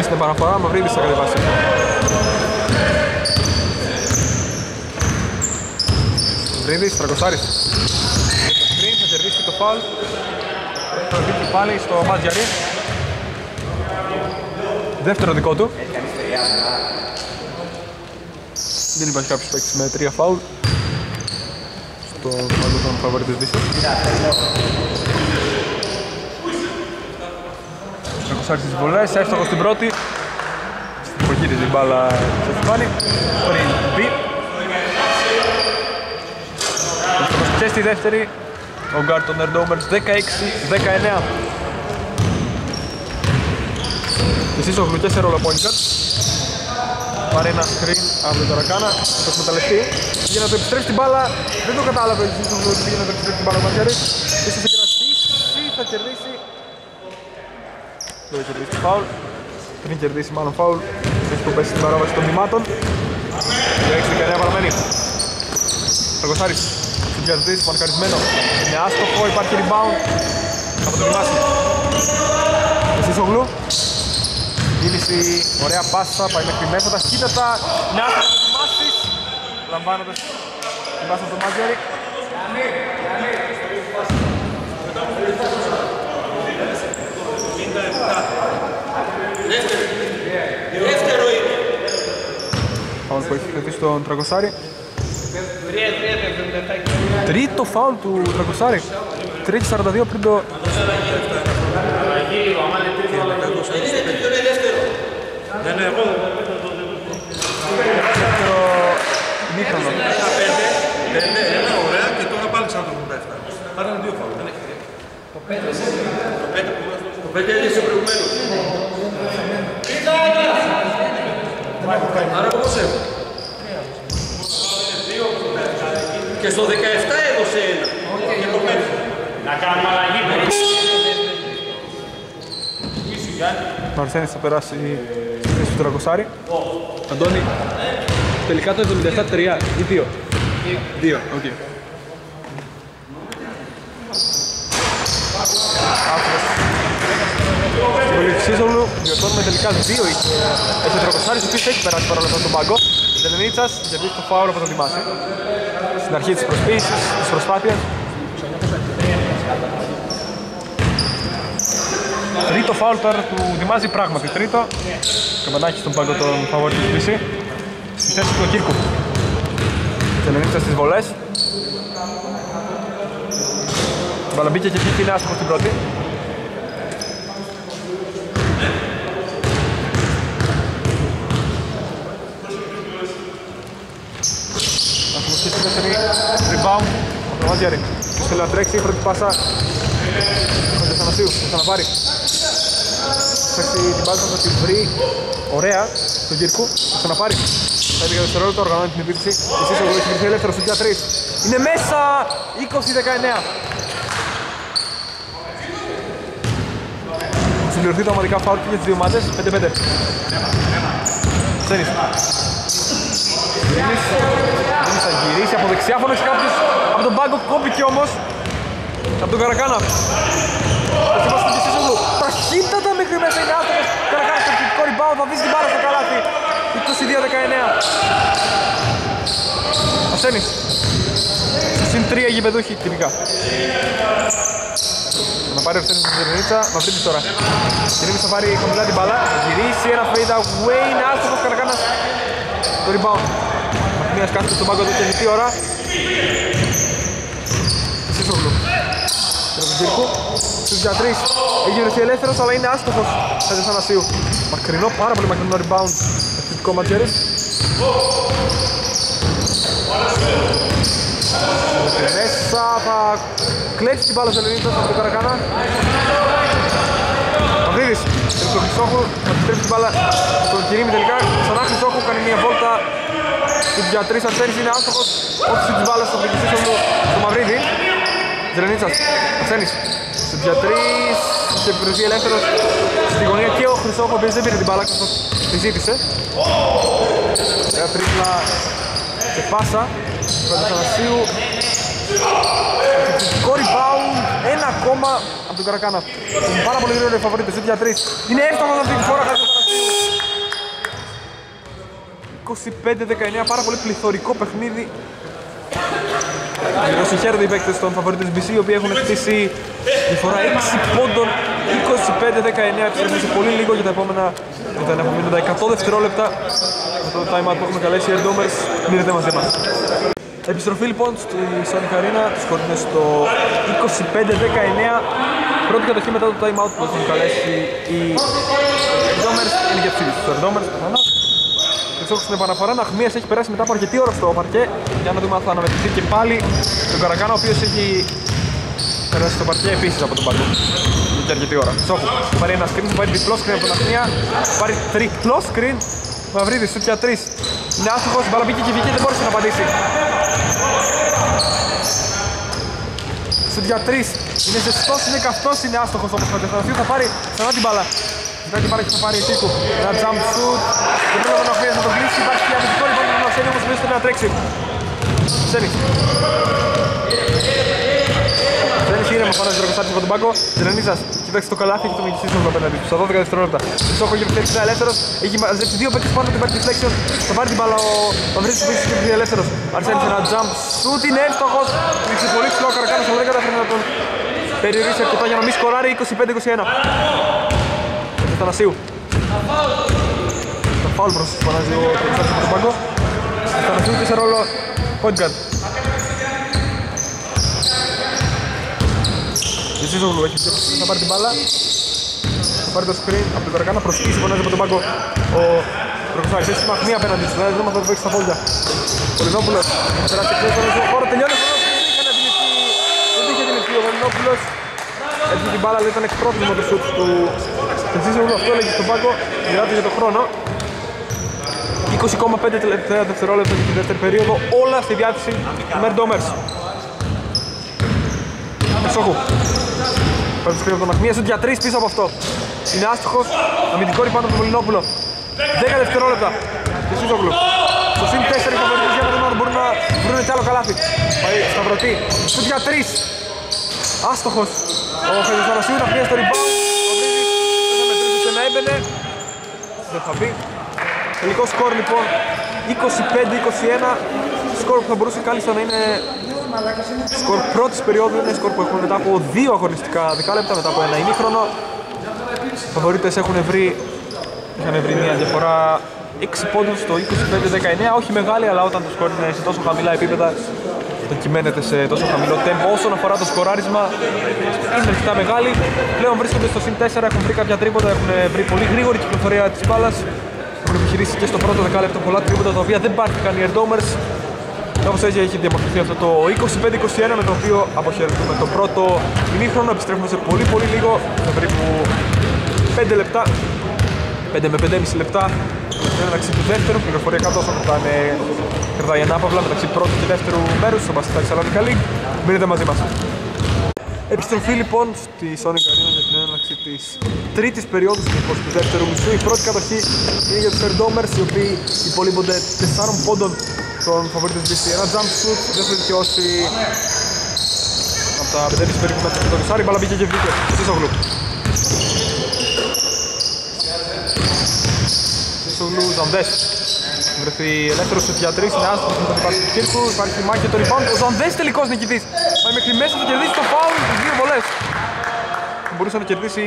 Κινήμη στην επαναφορά, Μαυρίδης θα κατεβάσει. Μαυρίδης, Τραγκοσάρης. Το screen, θα κερδίσει το foul. Θα βγει πάλι στο Μάτζιαρι. Δεύτερο δικό του. Δεν υπάρχει κάποιος παίκτης με τρία foul. Στο φάουλ των φαβορή της Δύσης. Τραγκοσάρης στις βολές, εύστοχος στην πρώτη. Στην υποχείριζε την μπάλα στο Στεφάνι. Πριν μπει. Και στη δεύτερη ο γκάρ των Ερντόμερς 16-19. Εσείς ο Γλουκές ρόλο point guard. Πάρει ένα screen από τον Ταρακάνα, θα το εκμεταλλευτεί. Για να το επιστρέψει την μπάλα, δεν το κατάλαβε εσείς ο Γλουκές για να το επιστρέψει την μπάλα ο Ματιάρης. Ίσως θα κρατήσει, θα κερδίσει. Δεν θα κερδίσει φάουλ. Πριν κερδίσει μάλλον φάουλ, έχει που πέσει στην παράβαση των βημάτων. 16-19 παραμένει. Τραγκοσάρης συγκρατητής, μαρκαρισμένο. Είναι άστοχο, υπάρχει rebound από τον Δημάση. Εσείς ο Γλου. Κίνηση, ωραία πάσα, πάει μέχρι μέσα, τα σκήτατα. Είναι άστοχο ο Δημάσης. Λαμβάνοντας την πάσα από τον Μάτζερη. Δεύτερο είναι. Φάουλ που έχει κρατήσει τον Τραγκοσάρη. Τρίτο φάουλ του Τραγκοσάρη. Τρίτη 42 πριν το Ναι, ναι, εγώ. δεύτερο μήχρονο. Τα πέντε, πέντε, ένα, ωραία και τώρα πάλι σαν το 87. Άρα είναι δύο φάουλ. δεν έχει τρία. Το πέντε, το πέντε έδιωσε προηγουμένως. Άρα πώς έχω. Και στο 17 έδωσε ένα. Και το πέντε. Μαρσένης θα περάσει στη θέση του Τραγκοσάρη. Αντώνη, τελικά το 77-3 ή 2. 2, οκ. Στην πολύ Σίζολου, διορθώνουμε τελικά 2 είχε έχει ο Τραγκοσάρης, ο οποίος έχει περάσει παρόλα αυτά στον πάγκο. Τελενίτσας, κερδίζει το φάουλ από τον Δημάση. Στην αρχή της προσποίησης, της προσπάθειας. Τρίτο φάουλ τώρα του Δημάζη πράγματι. Τρίτο. Καμπανάκι στον πάγκο τον φαβόρη της Δύσης. Στη θέση του Κύρκου. Τελενίτσα στις βολές. Μπαλαμπίκια και εκεί είναι άστοχο στην πρώτη. Αστοχος στη δεύτερη. Rebound. Από τον Μάτζιαρη. Ποιος θέλει να τρέξει. Πρώτη πάσα. Ο Θανασίου. Θα ξαναπάρει. Ψάξει την μπάλα θα την βρει. Ωραία. Στον Κύρκου. Θα ξαναπάρει. Θα έλεγε δευτερόλεπτο. Οργανώνει την επίθεση. Εσείς ο έχει βρεθεί ελεύθερος στο 3. Είναι μέσα. 20-19. Συμπληρωθεί το ομαδικά φάουλ και για τις δύο ομάδες. 5-5. Ξένης. Δίνεις. Δίνεις θα γυρίσει από δεξιά. Φώναξε κάποιος από τον πάγκο. Κόπηκε όμως. Από τον Καρακάνα. Έτσι μας τον Κισίσογλου. Ταχύτατα μέχρι μέσα είναι άστοχος. Καρακάνας στο επιθετικό rebound. Θα βρίσκει την μπάλα στο καλάθι. 22-19. Ασένης. Συν 3 γηπεδούχοι τυπικά. Να πάρει ο Αρσένης στην Ζερνίτσα, Μαυρίδης τώρα. Κυρίμης θα πάρει χαμηλά την μπάλα, θα γυρίσει ένα fade away, είναι άστοχος Καρακάνας. Το rebound. Μαθηνίας κάθεται στον πάγκο εδώ και αρκετή ώρα. Σίσογλου. Τώρα τον Κύρκου. Στους για τρεις. Έχει βρεθεί ελεύθερος, αλλά είναι άστοχος. Θα Θανασίου. Μακρινό, πάρα πολύ μακρινό rebound. Ευθυντικό ματζέρι. Μέσα θα κλέψει την μπάλα στο Λενίτας από τον Καρακάνα. Τρίπτο Χρυσόχου, θα επιστρέψει την μπάλα στον Κυρίμη τελικά. Ξανά Χρυσόχου κάνει μια βόλτα στην για τρεις Αρσένης είναι άστοχος. Όφησε την μπάλα στον Χρυσόχου του στο Μαυρίδη. Ζελενίτσας, Αρσένης. Στην για τρεις, σε περιοχή ελεύθερος στη γωνία και ο Χρυσόχου ο οποίος δεν πήρε την μπάλα καθώς τη ζήτησε. Ωραία τρίπλα και πάσα. Του Θανασίου Επιθετικό rebound, ένα ακόμα από τον Καρακάνα. Είναι πάρα πολύ γρήγορο οι φαβορίτες, για τρεις. Είναι εύστοχος αυτή τη φορά χάρη του Θανασίου. 25-19, πάρα πολύ πληθωρικό παιχνίδι. Λίγο συγχαίρονται οι παίκτες των φαβορίτες BC, οι οποίοι έχουν χτίσει τη φορά 6 πόντων, 25-19, επιστρέφουν σε πολύ λίγο για τα επόμενα, για τα επόμενα 100 δευτερόλεπτα. Με το time out που έχουμε καλέσει οι Airdomers, μείνετε μαζί μας. Επιστροφή λοιπόν στη Sonic Arena, τους κόρνες στο 25-19. Πρώτη κατοχή μετά το time out που έχουν καλέσει οι Airdomers, είναι και ψήφις τους Airdomers προφανώς. Χριστόφος στην επαναφορά, Ναχμίας έχει περάσει μετά από αρκετή ώρα στο παρκέ για να δούμε αν θα αναμετρηθεί και πάλι τον Καρακάνα, ο οποίος έχει περάσει στο παρκέ επίσης από τον Παγκό. Και αρκετή ώρα. Σόχου, θα πάρει ένα screen, θα πάρει διπλό screen από τον Ναχμία, θα πάρει τριπλό screen, Μαυρίδης, σου για τρεις. Είναι άστοχος, η μπάλα μπήκε και βγήκε, δεν μπόρεσε να απαντήσει. Σουτ για τρεις. Είναι ζεστός, είναι καυτός, είναι άστοχος όμως. Ο Τεθανασίου θα πάρει ξανά την μπάλα. Μετά την μπάλα και θα πάρει η Τίκου. Ένα jump shoot. Δεν πρέπει να χρειάζεται να τον κλείσει. Υπάρχει και αμυντικό λοιπόν ο Σένι όμως μέσα να τρέξει. Σένι. Σένι είναι με πάνω στο Ροκοσάτη από τον πάγκο. Ζερενίζας. Κοίταξε το καλάθι και το μεγιστή στο απέναντι του. Στα 12 δευτερόλεπτα. Σόκο γύρω φτιάξει ελεύθερος. Έχει μαζέψει δύο παίκτες πάνω την πάρει τη flexion. Θα πάρει την μπάλα ο Μαυρίδης που έχει και ελεύθερος. Αρσένης ένα jump shoot. Είναι εύστοχος. Είναι πολύ ψηλό ο Καρακάνος αλλά δεν καταφέρει να τον περιορίσει αρκετά για να μην σκοράρει 25-21. Ο Θανασίου. Το φάουλ προς του φανάζει ο Τρεξάτης από τον πάγκο. Ο Θανασίου και σε ρόλο point guard. Η Σίζογλου έχει θα πάρει την μπάλα. Θα πάρει το screen από τον Καρακάνα, προσχύσει φωνάζει από τον πάγκο ο Προκοσάκης. Έχει μαχμία απέναντι του, δηλαδή δεν θα το παίξει στα πόδια. Πολυνόπουλος, έχει περάσει εκτός στον χώρο, τελειώνει ο χρόνος, δεν είχε αντιληφθεί, δεν είχε αντιληφθεί ο Πολυνόπουλος. Έτσι την μπάλα, αλλά ήταν εκπρόθυμο το σουτ του Σίζογλου, αυτό έλεγε στον πάγκο, μοιράται για τον χρόνο. 20,5 τελευταία δευτερόλεπτα για τη δεύτερη περίοδο, όλα στη διάθεση του Merdomers. Σόκου. Παίρνει σκρίνο από τον Αχμία, σουτ για τρεις πίσω από αυτό. Είναι άστοχος, αμυντικό ρηπάνω από τον Μολυνόπουλο. 10 δευτερόλεπτα. Και Σίζογλου. Στο συν 4 οι φαβορίτες για να δούμε αν μπορούν να βρουν κι άλλο καλάθι. Πάει σταυρωτή. Σουτ για τρεις. Άστοχος. Ο Χαϊδοθανασίου να χρειάζεται το rebound. Ο Βρύδης δεν θα μετρήσει και να έμπαινε. Δεν θα μπει. Τελικό σκορ λοιπόν 25-21. Σκορ που θα μπορούσε κάλλιστα να είναι σκορ πρώτης περίοδου. Είναι σκορ που έχουμε μετά από δύο αγωνιστικά δεκάλεπτα, μετά από ένα ημίχρονο. Οι φαβορίτες έχουν βρει, είχαν βρει μια διαφορά 6 πόντους στο 25-19. Όχι μεγάλη, αλλά όταν το σκορ είναι σε τόσο χαμηλά επίπεδα το κυμαίνεται σε τόσο χαμηλό τέμπο. Όσον αφορά το σκοράρισμα, είναι αρκετά μεγάλη. Πλέον βρίσκονται στο συν 4, έχουν βρει κάποια τρίποτα, έχουν βρει πολύ γρήγορη κυκλοφορία της μπάλας. Έχουν επιχειρήσει και στο πρώτο δεκάλεπτο πολλά τρίποτα τα οποία δεν πάρθηκαν οι Airdomers. Όπως έτσι έχει διαμορφωθεί αυτό το 25-21 με το οποίο αποχαιρετούμε το πρώτο ημίχρονο. Επιστρέφουμε σε πολύ πολύ λίγο, σε περίπου 5 λεπτά, 5 με 5,5 λεπτά. Μεταξύ του δεύτερου, πληροφορία κάτω όσο θα είναι κρατάει ανάπαυλα μεταξύ πρώτου και δεύτερου μέρους στο Μπασκετάκι Σαλονικά League. Μείνετε μαζί μας. Επιστροφή λοιπόν στη Sonic Arena για την έναρξη της τρίτης περίοδου του 22ου μισού. Η πρώτη κατοχή είναι για τους Airdomers οι οποίοι υπολείπονται 4 πόντων των φαβορίτων BC. Ένα jump shoot δεν θα δικαιώσει από τα 5 περίπου μέτρα του Τονισάρη. Μπαλά μπήκε και βγήκε. Σίσογλου. Σίσογλου, Ζαντές. Βρεθεί ελεύθερος σου για τρεις, είναι άστοχος με τον υπάρχει του Κύρκου, υπάρχει μάχη και το rebound. Ο Ζαντές τελικός νικητής. Πάει μέχρι μέσα, θα κερδίσει το foul, τις δύο βολές. Μπορούσε να κερδίσει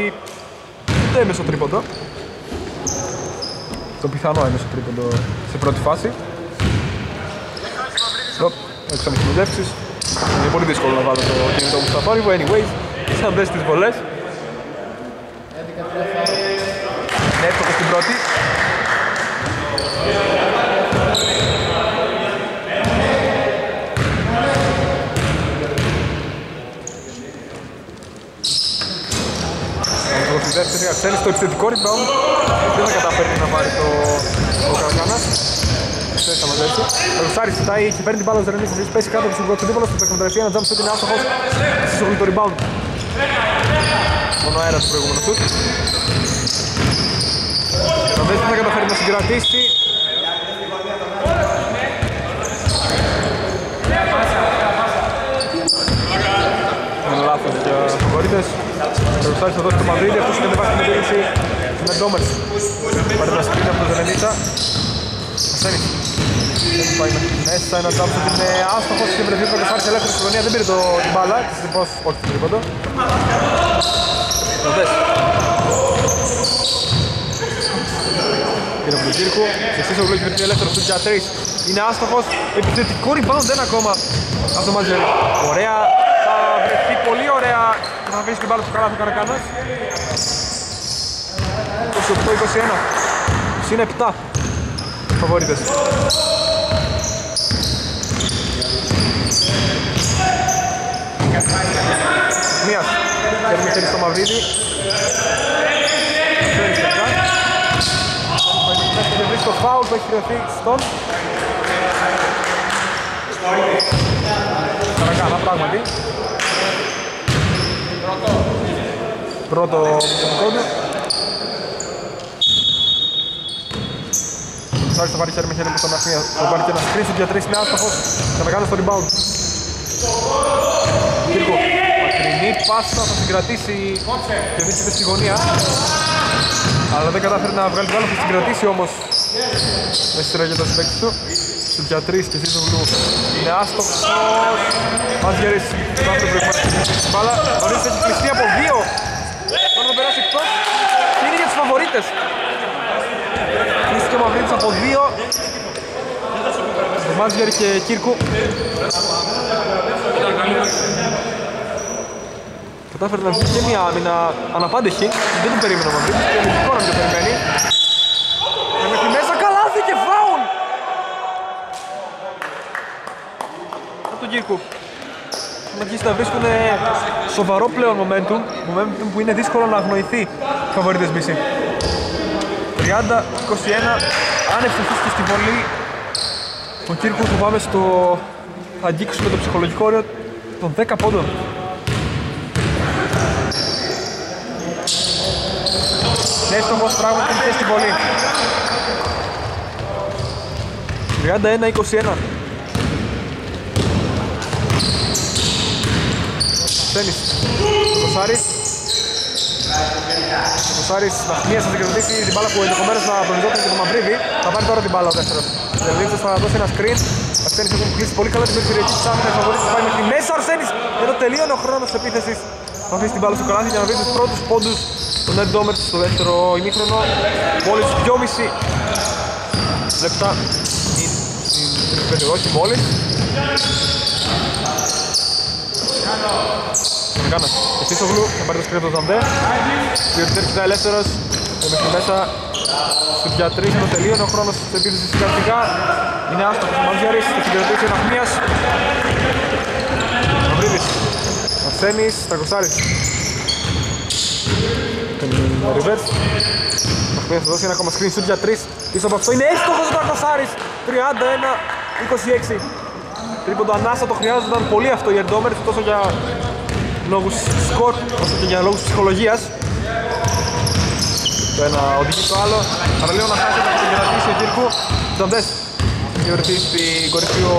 ούτε έμεσο τρίποντο. Το πιθανό έμεσο τρίποντο σε πρώτη φάση. Οπ, έξω με συνοδεύσεις. Είναι πολύ δύσκολο να βάλω το κινητό μου στα θόρυβο. Anyways, σαν δες τις βολές. Είναι εύκολο στην πρώτη. στη δεύτερη. επίθεση Αρσένης στο επιθετικό rebound. Δεν θα καταφέρει να πάρει το, ο Καρακάνας δεν θα μαζέψει. Ο Ρουσάρης κοιτάει και παίρνει την μπάλα ο Ζερενής θα πέσει κάτω από το συμβολό του δίπολος θα εκμεταλλευτεί ένα jump shot είναι άστοχος. Συσσογλεί το rebound. Μόνο αέρας το προηγούμενο shoot ο Δέσπι θα καταφέρει να συγκρατήσει. Είναι λάθος για φαβορίτες. Ο Ρουστάρης θα δώσει το Μαδρίδη, αυτός είναι βάση την επίρρηση με Ντόμερς. Πάρει τα σκρίνια από τον Ζελενίτσα. Ασένης. Δεν πάει μέσα, ένα τζάμπς ότι είναι άστοχος και βρεθεί ο Κοντοσάρης ελεύθερη στη γωνία, δεν πήρε το, την μπάλα, της λοιπόν όχι το τρίποντο. Το δες. Πήρε από τον Κύρκου, και εσείς ο Γλου έχει βρεθεί ελεύθερος του για τρεις. Είναι άστοχος, επιθετικό rebound δεν ακόμα από το Μάτζερ. Ωραία, θα βρεθεί πολύ ωραία και θα αφήσει την μπάλα στο καλάθι ο Καρακάνας. 28-21. Συν 7. Φαβορίτες. Μίας. Παίρνει χέρι στο Μαυρίδι. Φέρνει στο Μέσα και βρει το φάουλ που έχει χρεωθεί στον Καρακάνα πράγματι. Πρώτο μουσικό του. Σάρις θα πάρει χέρι με χέρι με τον Αχμία. Θα πάρει και ένα screen για τρεις είναι άστοχος. Καρακάνα στο rebound. Κύρκο. Μακρινή πάσα θα συγκρατήσει και βρίσκεται στη γωνία. Αλλά δεν κατάφερε να βγάλει την μπάλα, θα συγκρατήσει όμως με στη για το συμπέκτη του. Σου για τρεις και εσείς ο Είναι άστοχος. Μάτζερης, το άνθρωπο που έχει την μπάλα. Ο Νίς έχει κλειστεί από δύο. Τώρα θα περάσει εκτός. Και είναι για τους φαβορίτες. Κλείστηκε ο Μαυρίτης από δύο. Μάτζερη και Κύρκου. Κατάφερε να βγει και μια άμυνα αναπάντεχη. Δεν την περίμενε ο Μαυρίτης και λογικό να μην το περιμένει. Και μέχρι μέσα καλάθι και φάουλ! Από τον Κύρκου. Να αρχίσει να βρίσκουν σοβαρό πλέον momentum, momentum που είναι δύσκολο να αγνοηθεί οι φαβορίτες BC. 30-21, αν ευτυχείς και στη βολή, ο Κύρκος που πάμε στο... θα αγγίξουμε το ψυχολογικό όριο των 10 πόντων. Έστοχος πράγματι και στην βολή. 31-21. Στέλνης. Ο Σάρης. Ο Σάρης Ναχμίας θα συγκρατήσει την μπάλα που ενδεχομένως να προνιζόταν και το Μαυρίδι. Θα πάρει τώρα την μπάλα ο δεύτερος. Δελίξος θα δώσει ένα screen. Αρσένης έχουν κλείσει πολύ καλά την περιφερειακή της άμυνας. Θα μπορέσει να πάει μέχρι μέσα. Ο Αρσένης ενώ τελείωνε ο χρόνος της επίθεσης. Θα αφήσει την μπάλα στο καλάθι για να βρει τους πρώτους πόντους του Ned Domertz στο δεύτερο ημίχρονο. Μόλις 2,5 λεπτά στην τρίτη όχι μόλις. Κάνας, εσείς ο Γλου, θα πάρει το σκρίνο του Ζαντέ. Διορτήρ κοιτά ελεύθερος, και μέχρι μέσα στους για τρεις ενώ τελείωνε ο χρόνος της επίθεσης σιγά σιγά. Είναι άστοχος ο Μαντζιαρής, θα συγκρατήσει ο Ναχμίας. Μαυρίδης, Αρσένης, Τακοσάρης. Reverse. Ναχμίας θα δώσει ένα ακόμα screen shoot για τρεις. Πίσω από αυτό είναι έστοχος ο Τακοσάρης. 31-26. Τρίποντο ανάσα το χρειάζονταν πολύ αυτό οι Ερντόμερς τόσο για λόγους σκορ όσο και για λόγους ψυχολογίας. Το ένα οδηγεί το άλλο. Παραλίγο να χάσει να κρατήσει ο Κύρκου. Τζαντές έχει βρεθεί στην κορυφή ο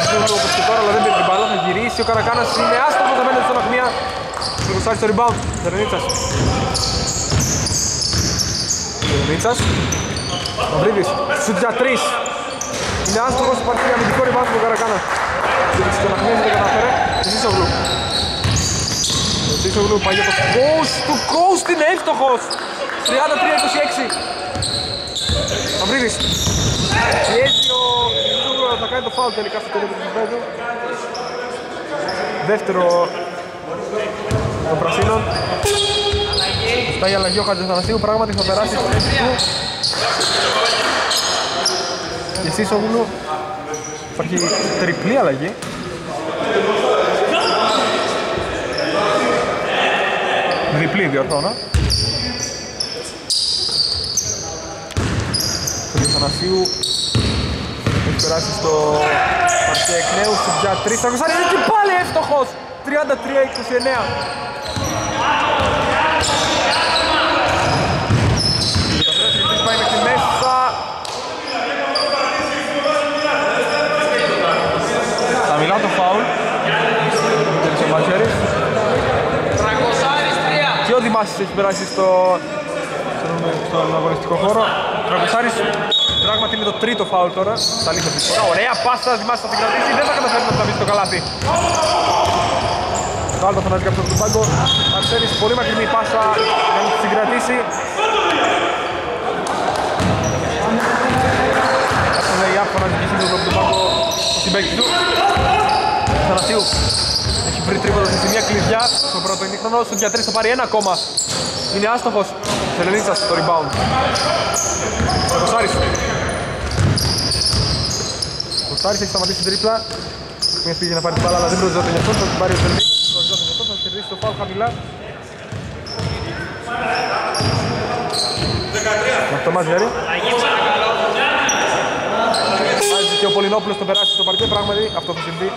Ζητούλου όπως και τώρα αλλά δεν πήρε την μπάλα. Θα γυρίσει ο Καρακάνας είναι άστοχος απέναντι στον Αχμία. Γουστάρει στο rebound. Τερνίτσας. Τερνίτσας. Μαυρίδης. Σουτ για τρεις. Είναι άστοχος, υπάρχει αμυντικό rebound του Καρακάνα. Στήριξε τον Αχμία, δεν κατάφερε. Και Σίσογλου. Ο Σίσογλου πάει για το coast του coast, είναι εύστοχος. 33-26. Μαυρίδης. Πιέζει ο Σίσογλου, θα κάνει το foul τελικά στο τέλος του παιχνιδιού. Δεύτερο των Πρασίνων. Φτάει η αλλαγή ο Χατζηθανασίου, πράγματι θα περάσει στο θέση του. Και Σίσογλου υπάρχει τριπλή αλλαγή. διπλή διορθώνω. Ο Διοθανασίου έχει περάσει στο παρκέ εκ νέου, στην 3 Τρίστα, και πάλι εύστοχος, 33-29. Και ο Δημάσης έχει περάσει στο στον αγωνιστικό χώρο. Τραγουσάρης πράγματι είναι το τρίτο φάουλ τώρα. Στα λύθια φυσικά. Ωραία πάσα, Δημάσης θα την κρατήσει. Δεν θα καταφέρει να τραβήσει το καλάθι. Το άλλο θα από τον πάγκο. Αρσένης πολύ μακρινή πάσα για να την συγκρατήσει. Αυτό λέει άφθονα να νικήσει τον πάγκο στο συμπέκτη του. Θανασίου έχει βρει τρίποδο στη σημεία κλειδιά στο πρώτο ημίχρονο. Στον για 3 θα πάρει ένα ακόμα. Είναι άστοχος. Θελενίτσας το rebound. Ο Κωστάρης. Ο Κωστάρης έχει σταματήσει την τρίπλα. Μια πήγε να πάρει την μπάλα αλλά δεν προζητώ τον Γιαστόν. Θα την πάρει ο Θελενίτσας. Προζητώ τον Γιαστόν. Θα κερδίσει το φάουλ χαμηλά. Με το μάτς Γιάρη. Βάζει και ο Πολυνόπουλος το περάσει στο παρκέ. Πράγματι αυτό θα συμβεί.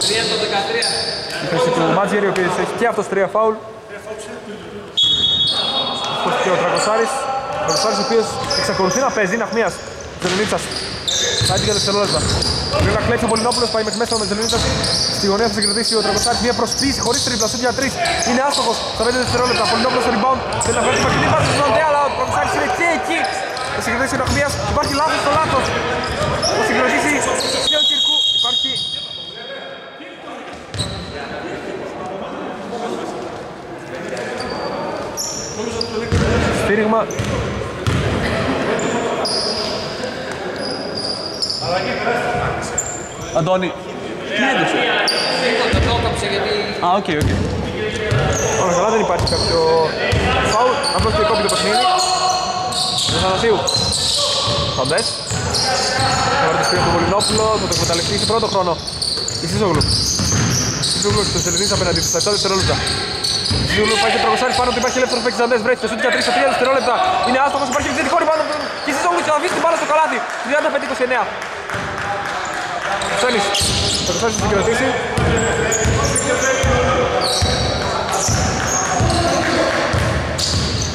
3 στο 13. Η θέση του Μάτζιερη, ο οποίος έχει και αυτός τρία φάουλ. Αυτός και ο Τρακοσάρης. Ο Τρακοσάρης ο οποίος εξακολουθεί να παίζει, είναι αχμίας. Ζελενίτσας. Θα για δευτερόλεπτα. Πρέπει να κλέψει ο Πολυνόπουλος, πάει μέχρι μέσα ο Ζελενίτσας. Στη γωνία θα συγκρατήσει ο Τρακοσάρης. Μια προσποίηση χωρίς τρίπλα, σου για τρεις. Είναι άστοχος. Θα πέντε δευτερόλεπτα. Πολυνόπουλος στο rebound. Θέλει να φέρει την μακρινή βάση στον Αντέα, αλλά ο Τρακοσάρης είναι και εκεί. Θα συγκρατήσει ο Αχμίας. Υπάρχει λάθος στο λάθος. Θα συγκρατήσει και ο Κυρκού. Υπάρχει Στήριγμα. Αντώνη, τι έδωσε; Τίποτα, το έκαψε γιατί Α, οκ, οκ. Όλα καλά, δεν υπάρχει κάποιο φάουλ. Απλώς και κόπει το παιχνίδι. Ο Θανασίου. Φαντές. Θα βάλει το σκρίνο του Βολινόπουλο, θα το εκμεταλλευτεί σε πρώτο χρόνο. Η Σίσογλου. Η Σίσογλου στο Σελενής απέναντι του, στα 7 δευτερόλεπτα. Η Σίσογλου πάει και προχωράει πάνω του, υπάρχει ελεύθερος παίκτης Αντές, βρέθηκε στο σούτ για 3 στα 3 δευτερόλεπτα. Είναι άστοχος, υπάρχει επιθετικό rebound και η Σίσογλου θα αφήσει την μπάλα στο καλάθι. 35-29. Σέλης, θα το να την κρατήσει.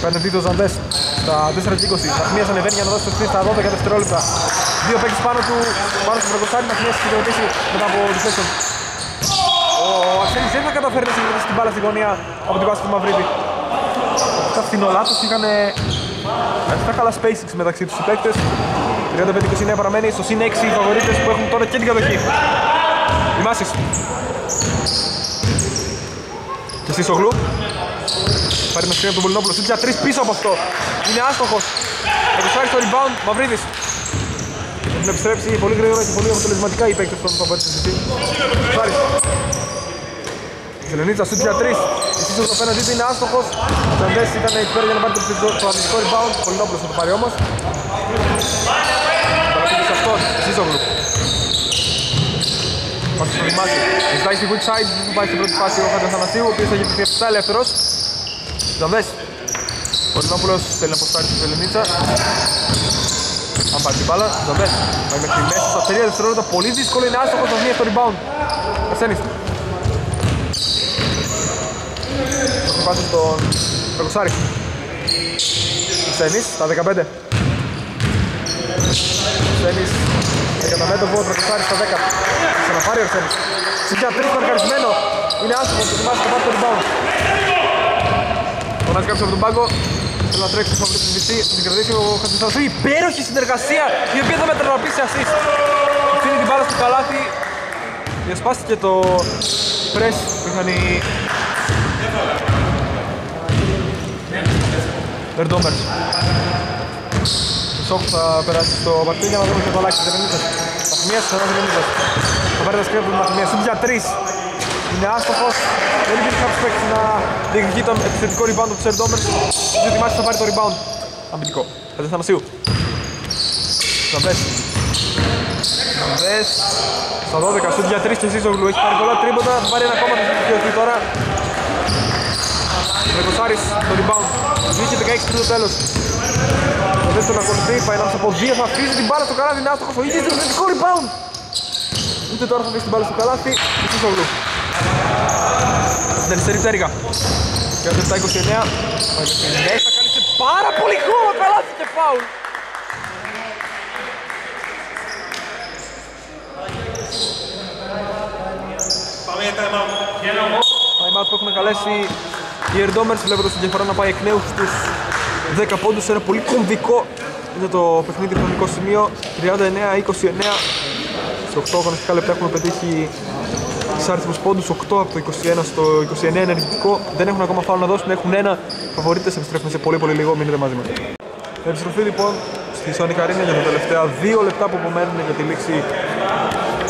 Παίρνει δίδο Ζαντές στα 4 και 20. Μαχμίας ανεβαίνει για να δώσει το screen στα 12 δευτερόλεπτα. Δύο παίκτες πάνω του, πάνω στο Πρωτοσάρι, Μαχμίας έχει κρατήσει μετά από deflection. Ο Αρσένης δεν θα καταφέρει να συγκρατήσει την μπάλα στη γωνία από την πάση του Μαυρίδη. Τα φθηνολάτος είχαν αρκετά καλά spacings μεταξύ τους οι παίκτες. 35-29 παραμένει στο συν 6 οι φαβορίτες που έχουν τώρα και την κατοχή. Οι Μάσης. Και εσείς ο Γλου. Πάρει με σκρίνο από τον Πολυνόπουλο. Σούτ για 3 πίσω από αυτό. Είναι άστοχος. Επιστρέφει στο rebound. Μαυρίδης. Έχουν επιστρέψει πολύ γρήγορα και πολύ αποτελεσματικά οι παίκτες των φαβορίτες της Ευχαριστώ. Ζελενίτσα σούτ για 3. Εσείς ο απέναντι του είναι άστοχος. Ο Τσαντές ήταν εκεί πέρα για να πάρει το το αντιστικό rebound. Πολυνόπουλος θα το πάρει όμως. Παραπήγε σε αυτόν. Ζίζογλου. Πάσε στο Δημάκη. Ζητάει στη weak side. Δεν πάει στην πρώτη φάση ο Χατζαθανασίου, ο οποίος θα γίνει πια ελεύθερος. Ζαντές. Πολυνόπουλος θέλει να αποστάρει στη Ζελενίτσα. Αν πάρει την μπάλα, Ζαντές. Πάει μέχρι μέσα στα 3 δευτερόλεπτα. Πολύ δύσκολο είναι άστοχος να βγει στο rebound. Αρσένης. Θα πάσει στον Πεκοσάρη. Αρσένης, στα 15. Αρσένης για τα μέτωπο, Τρακοσάρης στα 10. Ξαναπάρει ο Αρσένης. Συντιά τρεις παρκαρισμένο. Είναι άσχημος, ετοιμάζει να πάρει το rebound. Φωνάζει κάποιος από τον πάγκο. Θέλει να τρέξει στο τη βυθή, την κρατήσει ο Χατζησαρσού. Υπέροχη συνεργασία, η οποία θα μετατραπεί σε assist. Αφήνει την μπάλα στο καλάθι. Διασπάστηκε το press που είχαν οι Verdommers. Σοκ θα περάσει στο παρτί για να δούμε και το αλλάξει. Δερμηνίτας. Μαχμίας, ένας Δερμηνίτας. Θα πάρει τα σκρέπ του Μαχμίας. Είναι για τρεις. Είναι άστοχος. Δεν υπήρχε κάποιος παίκτης να διεκδικεί τον επιθετικό rebound του Verdommers. Δεν ετοιμάσεις θα πάρει το rebound. Αμυντικό. Πατές Θανασίου. Ζαμπές. Ζαμπές. Στα 12, σούτ για 3 και Σίσογλου. Έχει πάρει πολλά τρίποτα. Θα πάρει ένα ακόμα το δικαιωθεί τώρα. Ρεκοσάρης το rebound. Βγήκε 16 πριν το τέλος. Ο δεύτερο ακολουθεί, πάει ανάμεσα από δύο, θα αφήσει την μπάλα στο καλάθι, είναι άστοχος ο ίδιος, είναι θετικό rebound. Ούτε τώρα θα αφήσει την μπάλα στο καλάθι, μισή σόγλου. Στην αριστερή πτέρυγα. Και ο 29, πάει μέσα, κάνει σε πάρα πολύ χώρο, καλάθι και φάουλ. Πάμε για time out. Time out που έχουν καλέσει οι Ερντόμερς βλέποντας τη διαφορά να πάει εκ νέου στους 10 πόντους. Σε ένα πολύ κομβικό είναι το παιχνίδι χρονικό σημείο. 39-29 σε 8 αγωνιστικά λεπτά έχουμε πετύχει τις άριθμους πόντους. 8 από το 21 στο 29 ενεργητικό. Δεν έχουν ακόμα φάουλ να δώσουν, έχουν ένα. Φαβορίτες επιστρέφουμε σε πολύ πολύ λίγο, μείνετε μαζί μας. Επιστροφή λοιπόν στη Sonic Arena για τα τελευταία 2 λεπτά που απομένουν για τη λήξη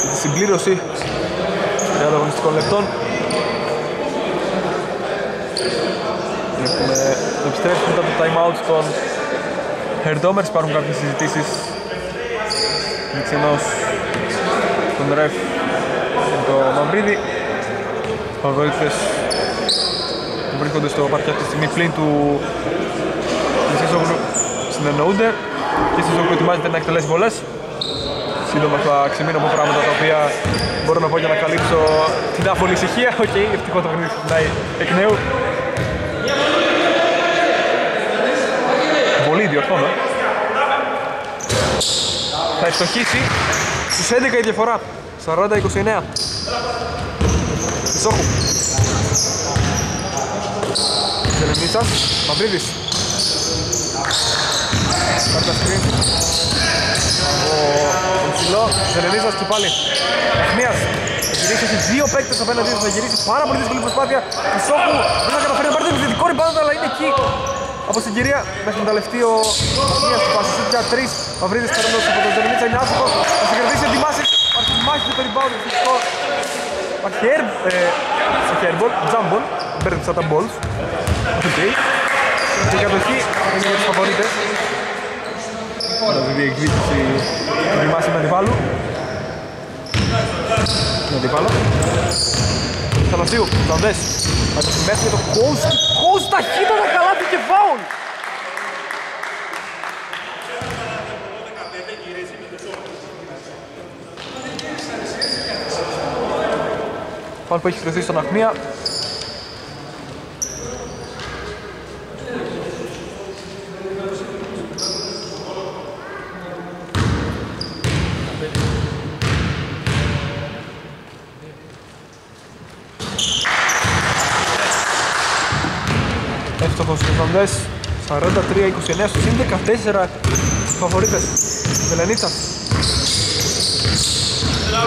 για τη συμπλήρωση 30 αγωνιστικών λεπτών Έχουμε επιστρέψει μετά το time out των Herdomers. Υπάρχουν κάποιες συζητήσεις μεταξύ ενός τον ρεφ και το Μαυρίδη. Οι φαβορίτες που βρίσκονται στο παρκέ αυτή τη στιγμή πλήν του Σιζόγλου συνεννοούνται και η Σιζόγλου ετοιμάζεται να εκτελέσει βολές. Σύντομα θα ξεμείνω από πράγματα τα οποία μπορώ να πω για να καλύψω την άφολη ησυχία. Οκ, okay, ευτυχώς το παιχνίδι ξεκινάει εκ νέου. Πολύ διορθώνω. Θα ευστοχίσει στους 11 η διαφορά. 40-29. Ισόχου. Ζελεμίτσας. Μαυρίδης. Κάρτα σκριν. Ο ψηλό. Ζελεμίτσας και πάλι. Αχμίας. Θα γυρίσει, έχει δύο παίκτες απέναντι του, θα γυρίσει πάρα πολύ δύσκολη προσπάθεια. Ισόχου δεν θα καταφέρει να πάρει το επιθετικό rebound, αλλά είναι εκεί από συγκυρία να εκμεταλλευτεί ο Αχμίας του πάση. Σούτια 3. Μαυρίδης περνός από τον Ζελεμίτσα είναι άσχος. Θα συγκρατήσει εντυμάσεις. Υπάρχει μάχη για το rebound. Φυσικό. Υπάρχει air, ε, όχι airball, jump ball. Μπέρδεψα τα balls. OK. Και η κατοχή είναι για τους φαβορίτες. Δηλαδή διεκδίκηση του Δημάση με αντιπάλου. Με αντιπάλο. Θανασίου, Ζαντές. Θα το μέσα για το coast to coast ταχύτατα καλάθι και φάουλ. Φάουλ που έχει χρηθεί στον Αχμία. Εύστοχος στους Βαντές 43-29 στους είναι 14 φαβορίτες Βελενίτσας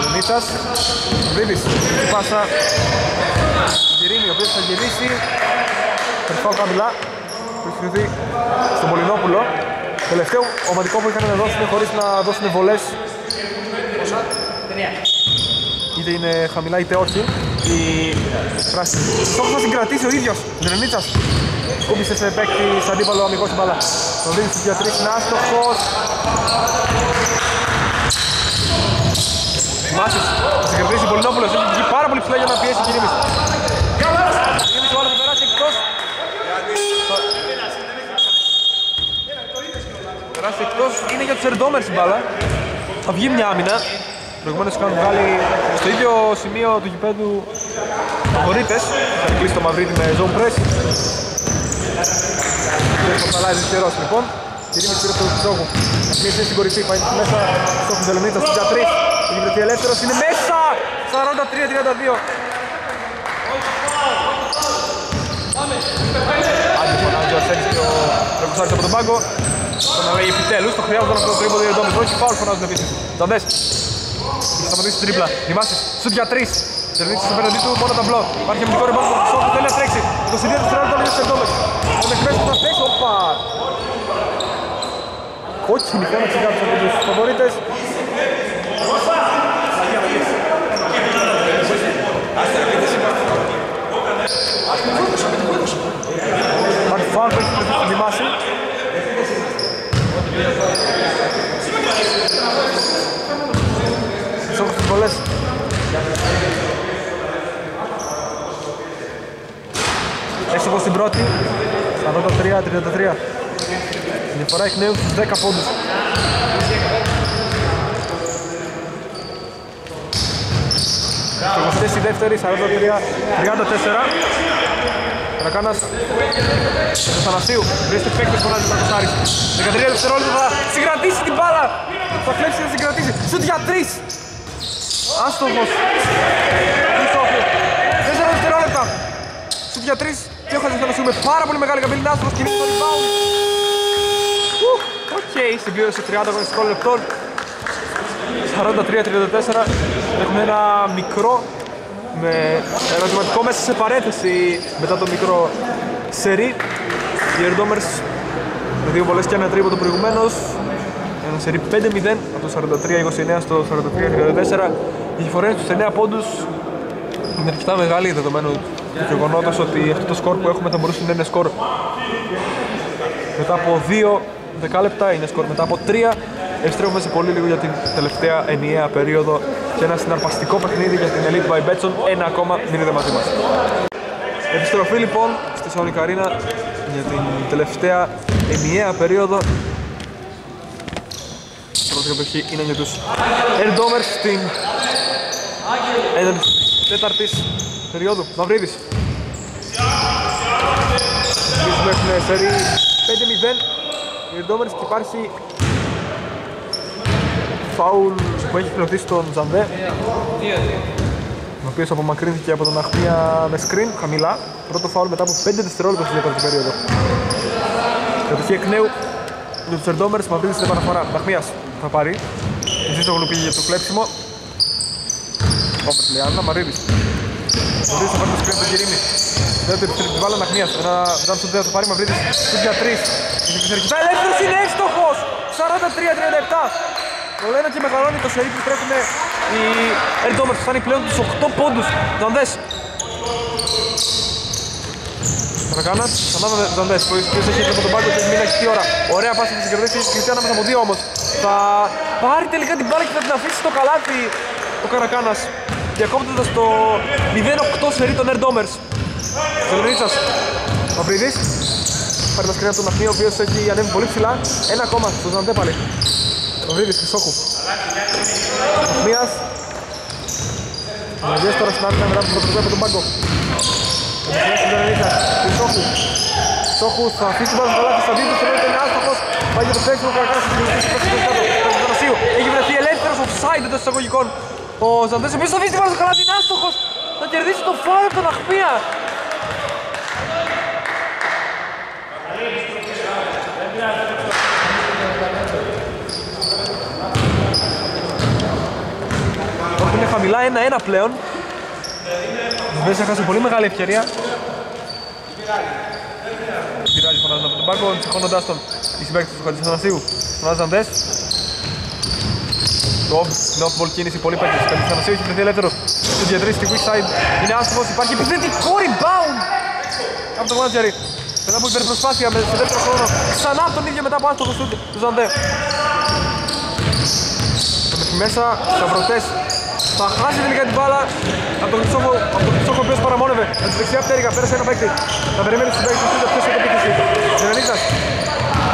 Βελενίτσας Βίλης Πάσα Γυρίνη ο οποίος θα γυρίσει Περφάω καμιλά που έχει χρηθεί στον Πολυνόπουλο Τελευταίο ομαδικό που είχαν να δώσουν χωρίς να δώσουν βολές είτε είναι χαμηλά είτε όχι. Η πράσινη. Στόχος θα συγκρατήσει ο ίδιος. Δρενίτσας. Σκούπισε σε παίκτη σαν αντίπαλο αμυγός την μπάλα. Τον δίνει στους διατρείς, είναι άστοχος. Μάσης, θα συγκρατήσει Πολυνόπουλος, έχει βγει πάρα πολύ ψηλά για να πιέσει Κυρίμης. Κυρίμης ο άλλος θα περάσει εκτός. Περάσει εκτός, είναι για τους Ερντόμερς η μπάλα. Θα βγει μια άμυνα. Προηγουμένως είχαν βγάλει στο ίδιο σημείο του γηπέδου φαβορίτες. Θα κλείσει το Μαυρίδι με zone press. Ο Σαλάιδης καιρός λοιπόν. Κυρίμης πήρε το Χρυσόγου. Μία στην κορυφή, πάει μέσα στο Φουντελονίτσα στην 3. Έχει βρεθεί ελεύθερος, είναι μέσα! 43-32. Άντε φωνάζει ο Αρσένης και ο Ρεκουσάρης από τον πάγκο. Τον να λέει επιτέλους, το χρειάζονταν αυτό το τρίποδο για τον Ντόμις. Όχι, φάουλ φωνάζουν επίσης. Τζαντές. Έχει σταματήσει την τρίπλα. Δημάσης, σουτ για 3. Σερβίτσες απέναντί του, μόνο ταμπλό. Υπάρχει αμυντικό ρεμπόν του Χρυσόγου, θέλει να τρέξει. 22 δευτερόλεπτα είναι στο Ντόμις. Ο Μεχμές που θα πέσει, όπα. Κόκκινη φαίνεται κάποιος από τους φαβορίτες. Υπάρχει φάουλ που έχει κρυφθεί στη Δημάση. Στόχος στις βολές. Έστοχος στην πρώτη. 43-33. Η διαφορά εκ νέους στους 10 πόντους. Στοχοθετές η δεύτερη, 43-34. Ρακάνας του Θανασίου, βρίσκεται παίκτης φωνάζει ο Κοσάρης. 13 δευτερόλεπτα θα συγκρατήσει την μπάλα. Θα κλέψει και θα συγκρατήσει. Σουτ για 3. Άστοχος. Χρυσόφου. 4 δευτερόλεπτα. Σουτ για 3. Και ο Χατζηθανασίου με πάρα πολύ μεγάλη καμπύλη. Είναι άστοχος, κινείται το rebound. Ουφ, Οκ, συμπλήρωσε 30 αγωνιστικών λεπτών. 43-34 έχουμε ένα μικρό με ερωτηματικό μέσα σε παρένθεση μετά το μικρό σερί οι Airdomers με δύο βολές και ένα τρίποντο προηγουμένως ένα σερί 5-0 από το 43-29 στο 43-34 η διαφορά είναι στους 9 πόντους είναι αρκετά μεγάλη δεδομένου του γεγονότος ότι αυτό το σκορ που έχουμε θα μπορούσε να είναι σκορ μετά από 2 δεκάλεπτα είναι σκορ μετά από 3 Επιστρέφουμε σε πολύ λίγο για την τελευταία ενιαία περίοδο και ένα συναρπαστικό παιχνίδι για την Elite by Betson. Ένα ακόμα μείνετε μαζί μας. Επιστροφή λοιπόν στη Sonic Arena για την τελευταία ενιαία περίοδο. Πρώτη κατοχή είναι για τους Erdomers στην έναρξη της τέταρτης περίοδου. Μαυρίδης. Αρχίζουμε έχουμε σερί 5-0. Οι Erdomers και υπάρχει φάουλ που έχει πληρωθεί στον Ζαντέ ο οποίος απομακρύνθηκε από τον Αχμία με screen χαμηλά. Πρώτο φάουλ μετά από 5 δευτερόλεπτα στη δεύτερη περίοδο. Κατοχή εκ νέου για τους Ερντόμερς Μαυρίδης στην επαναφορά. Αχμίας θα πάρει. Η το πήγε για το κλέψιμο. Όμως λέει Άννα Μαρίδης Μαυρίδης θα πάρει το screen του Κυρίμη Δεύτερη την μπάλα Αχμίας ένα μετά το θα το πάρει Μαυρίδης Στους για 3 Ελεύθερος είναι εύστοχος 43-37 το λένε και μεγαλώνει το σερί που τρέχουν οι Ερντόμερ που φτάνει πλέον τους 8 πόντους. Ζαντές. Ρακάνας, ξανά Ζαντές, που έχει έρθει από τον πάγκο και έχει μείνει έχει ώρα. Ωραία πάση θα συγκρατήσει, έχει κλειστεί ανάμεσα από δύο όμως. Θα πάρει τελικά την μπάλα και θα την αφήσει στο καλάθι ο Καρακάνας. Διακόπτοντας το 0-8 σερί των Ερντόμερς. Ζελονίτσας, Μαυρίδης. Πάρει τα σκρίνια του Ναχνή, ο οποίος έχει ανέβει πολύ ψηλά. Ένα ακόμα, στο Ζαντέ πάλι. Μαυρίδης, Χρυσόκου. Μίας. Μαυρίδης τώρα στην άλλη μετά που το από τον πάγκο. Επιστρέφει στην Βερονίκα. Χρυσόκου. Χρυσόκου θα αφήσει την μπάλα στο καλάθι, στα δύο δευτερόλεπτα είναι άστοχος. Πάει για το τρέξιμο, καρακάς στην κοινωνική πάση του κάτω. Τον Θανασίου. Έχει βρεθεί ελεύθερος offside εντός εισαγωγικών. Ο Ζαντές, ο οποίος θα αφήσει την μπάλα στο καλάθι, είναι άστοχος. Θα κερδίσει το φάουλ από τον Αχμία. όπου είναι χαμηλά 1-1 πλέον. Βέβαια έχασε πολύ μεγάλη ευκαιρία. Πειράζει φωνάζοντας από τον πάγκο, συγχώνοντας τον οι συμπαίκτες του Χατζηθανασίου. Φωνάζοντες. Το off-ball κίνηση, πολύ παίκτης. Χατζηθανασίου έχει βρεθεί ελεύθερος. Στο διατρήσεις στη weak side. Είναι άστοχος, υπάρχει επιθετικό rebound από τον Μάντζερι. Μετά από υπερπροσπάθεια με σε δεύτερο χρόνο. Ξανά τον ίδιο μετά από άστοχο του Ζαντέ. Μέσα, σταυρωτές θα χάσει τελικά την μπάλα από τον Χρυσόχο, από τον Χρυσόχο ο οποίος παραμόνευε με τη δεξιά πτέρυγα, πέρασε ένα παίκτη. Θα περιμένει στην παίκτη τους ποιος έχει επίθεση. Ζερενίτας.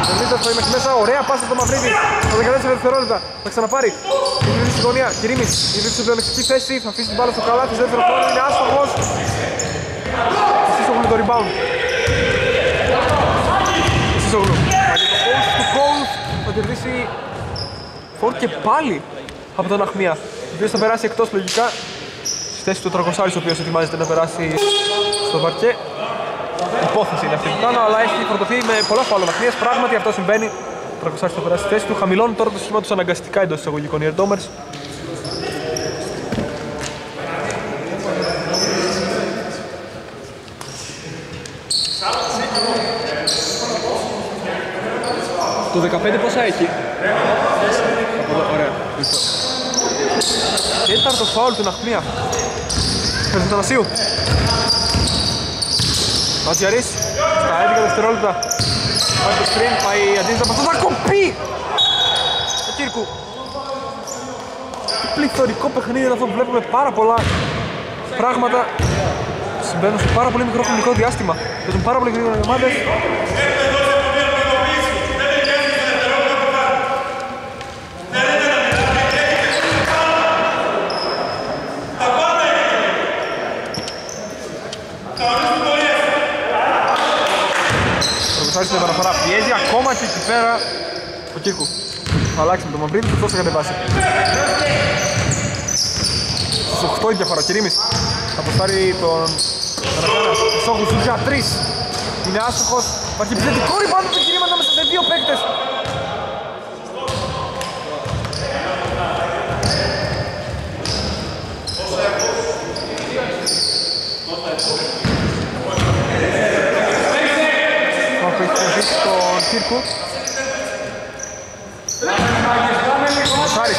Ζερενίτας θα μέχρι μέσα, ωραία πάσα στο Μαυρίδη. Θα 14 δευτερόλεπτα, θα ξαναπάρει. Έχει στη γωνία, Κυρίμης, είναι στην πλεονεκτική θέση, θα αφήσει την μπάλα στο καλάθι, στο δεύτερο χρόνο, είναι άστοχος. Σίσογλου το rebound. Σίσογλου. Του Κόλς θα κερδίσει φόρ και πάλι από τον Αχμία ο οποίος θα περάσει εκτός λογικά στη θέση του Τρακοσάρης ο οποίος ετοιμάζεται να περάσει στο παρκέ υπόθεση είναι αυτή που κάνω αλλά έχει φορτωθεί με πολλά φαλομαχνίες πράγματι αυτό συμβαίνει ο Τρακοσάρης θα περάσει στη θέση του χαμηλώνει τώρα το σχήμα τους αναγκαστικά εντός εισαγωγικών οι Ερντόμερς Το 15 πόσα έχει; Ωραία. Τέταρτος φάουλ του Ναχμία. Περθανασίου. Ματζιαρής στα 11 δευτερόλεπτα. Πάει το screen, πάει αντίθετα από αυτό θα κοπεί! Ο Κύρκου. Τι πληθωρικό παιχνίδι είναι αυτό που βλέπουμε πάρα πολλά πράγματα σε συμβαίνουν σε πάρα πολύ μικρό χρονικό διάστημα. Παίζουν πάρα πολύ γρήγορα οι ομάδες. Προκοσάρι στην επαναφορά πιέζει ακόμα και εκεί πέρα ο Κίρκου. Θα αλλάξει με τον Μαυρίδη και αυτό θα κατεβάσει. Στους 8 η διαφορά. Κυρίμης θα αποστάρει τον Καρακάνα. Σόχους του για 3. Είναι άστοχος. Υπάρχει επιθετικό ριμπάντο του Κυρίμα ανάμεσα σε δύο παίκτες. Θα έχει κερδίσει τον Κίρκου. Μοσάρης,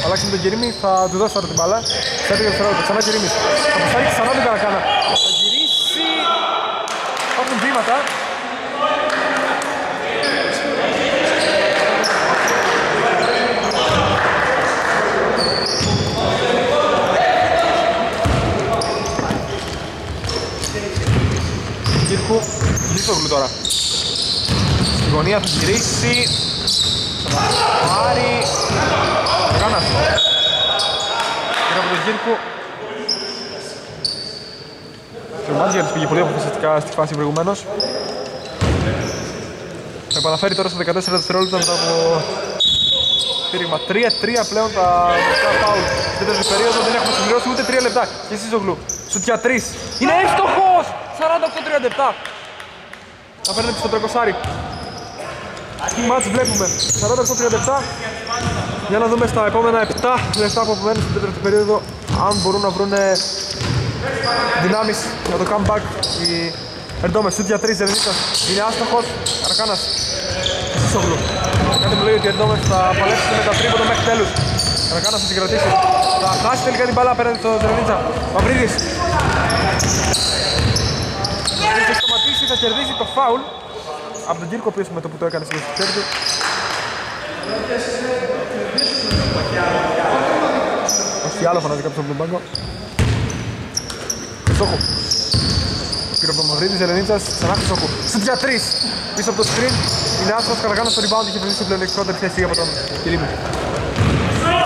θα αλλάξει με τον Κυρίμη, θα του δώσει τώρα την μπάλα. Σε 11 δευτερόλεπτα, ξανά Κυρίμης. Θα αποστάρει ξανά τον Καρακάνα. Θα γυρίσει. Υπάρχουν βήματα. Κύρκου, Λίσογλου τώρα. Στη γωνία θα γυρίσει. Θα πάρει. Κάνας. Πήρε από τον Κύρκου. Και ο Μάντζιαρς πήγε πολύ αποφασιστικά στη φάση προηγουμένως. Θα επαναφέρει τώρα στα 14 δευτερόλεπτα μετά από πήριγμα. 3-3 πλέον τα μερικά φάουλ. Στην τέταρτη περίοδο δεν έχουμε συμπληρώσει ούτε 3 λεπτά. Και εσύ Ζογλου. Σουτιά 3. Είναι εύστοχος! 48-37. Θα παίρνει στο τρεκοσάρι. Τι μάτς βλέπουμε. 48-37. Για να δούμε στα επόμενα 7 λεπτά που απομένουν στην τέταρτη περίοδο αν μπορούν να βρουν δυνάμεις για το comeback. Η Ερντόμες, σούτια 3 Ζερνίτας είναι άστοχος. Αρκάνας, Σίσογλου. Κάτι μου λέει ότι η Ερντόμες θα παλέψει με τα τρίποντα μέχρι τέλους. Αρκάνας θα συγκρατήσει. Θα χάσει τελικά την μπάλα απέναντι στο Ζερνίτσα. Μαυρίδης. Μαυρίδης θα σταματήσει, θα κερδίσει το φάουλ. Από τον Κύρκο πίσω με το που το έκανε στο χέρι του. Όχι άλλο φανατικά πίσω από τον πάγκο. Χρυσόκου. Πήρε από τον Μαυρίδη, Ζελενίτσας, ξανά Χρυσόκου. Σου για τρεις. Πίσω από το screen. Είναι άσχος, Καραγάνος στο rebound, είχε βρει πλέον εξώτερη θέση από τον Κυρίμη.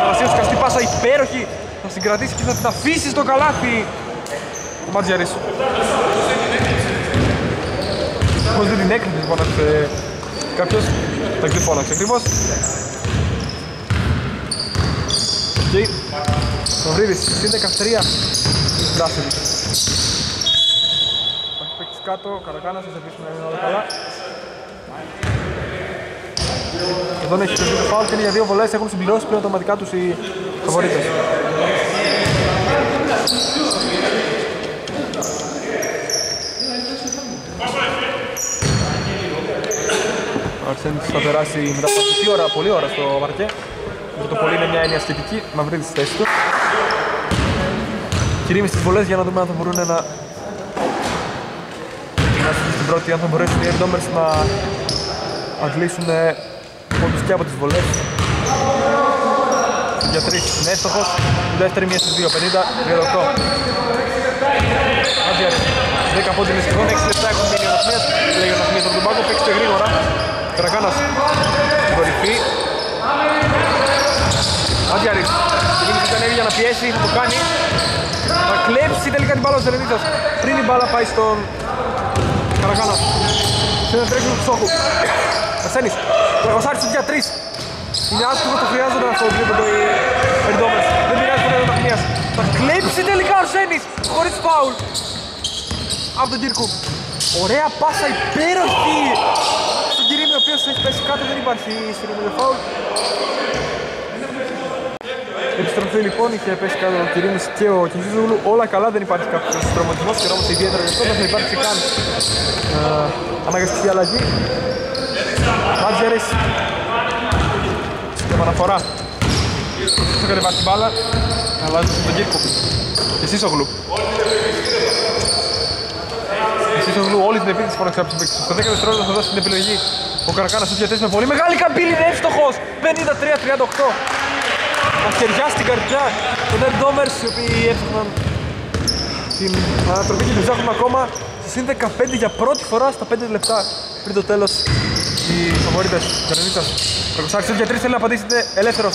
Θαλασσίος καστή πάσα υπέροχη. Θα συγκρατήσει και θα την αφήσει στο καλάθι. Ο Ματζιαρής. Πώς δεν την έκρινες, φώναξε κάποιος. Τα δεν φώναξε ακριβώς. Οκ. Μαυρίδης, συν 13. Μπράσεβιτ. Υπάρχει παίκτης κάτω, Καρακάνας, θα σε πείσουμε να είναι όλα καλά. Εδώ έχει το το φάουλ και είναι για δύο βολές, έχουν συμπληρώσει πλέον autoματικά τους οι φαβορίτες. Ο Αρσένης θα περάσει μετά από αρκετή ώρα, πολλή ώρα στο βαρκέ. Το πολύ είναι μια έννοια σχετική, Μαυρίδης στη θέση του. Κυρίμης στις βολές για να δούμε αν θα μπορούν να... να στην πρώτη, αν θα μπορέσουν οι Air να αντλήσουν πόντους και από τις βολές. Για τρεις είναι εύστοχος, η δεύτερη μία στις 2, 50, 38. Άντια, 10 πόντους είναι σχεδόν, 6 λεπτά έχουν μείνει ο Ναθμίας, λέει ο Ναθμίας από τον πάγκο, παίξτε γρήγορα. Καρακάνας, στην κορυφή. Άντιαρης, Ξεκίνησε την ανέβη για να πιέσει, θα το κάνει. Θα κλέψει τελικά την μπάλα ο Ζελενίτας. Πριν η μπάλα πάει στον Καρακάνα. Σε ένα τρέξιμο του στόχου. Ασένης, Τραγωσάρης για τρεις. Είναι άσχημο, το χρειάζονται αυτό το τρίποντο οι Ερντόμες. Δεν πειράζει τον Ερντομαχνίας. Θα κλέψει τελικά ο Αρσένης, χωρίς φάουλ. Από τον Κύρκου. Ωραία πάσα, υπέροχη. Στον Κυρίμη, ο οποίος έχει πέσει κάτω, δεν υπάρχει σφυρίμα για φάουλ. Επιστροφή λοιπόν, είχε πέσει κάτω ο Κυρίμης και ο Κινσίζογλου. Όλα καλά, δεν υπάρχει κάποιος τραυματισμός και όμως ιδιαίτερα γι' αυτό δεν θα υπάρξει καν ε, αναγκαστική αλλαγή. Μάτζερης και επαναφορά. Θα κατεβάσει την μπάλα, αλλάζει τον Κύρκο. Και Σίσογλου. Και Σίσογλου όλη την επίθεση φώναξε από τους παίκτες. Στο 10 δευτερόλεπτα θα δώσει την επιλογή. Ο Καρακάνας στους διατές με πολύ μεγάλη καμπύλη, είναι εύστοχος. 53-38. Τα χεριά στην καρδιά των Air Domers οι οποίοι έφτιαχναν Στην ανατροπή και την ψάχνουμε ακόμα στη συν 15 για πρώτη φορά στα 5 λεπτά πριν το τέλος οι φαβορίτες Βερονίτσας. Προκοσάρης για 3 θέλει να απαντήσετε ελεύθερος.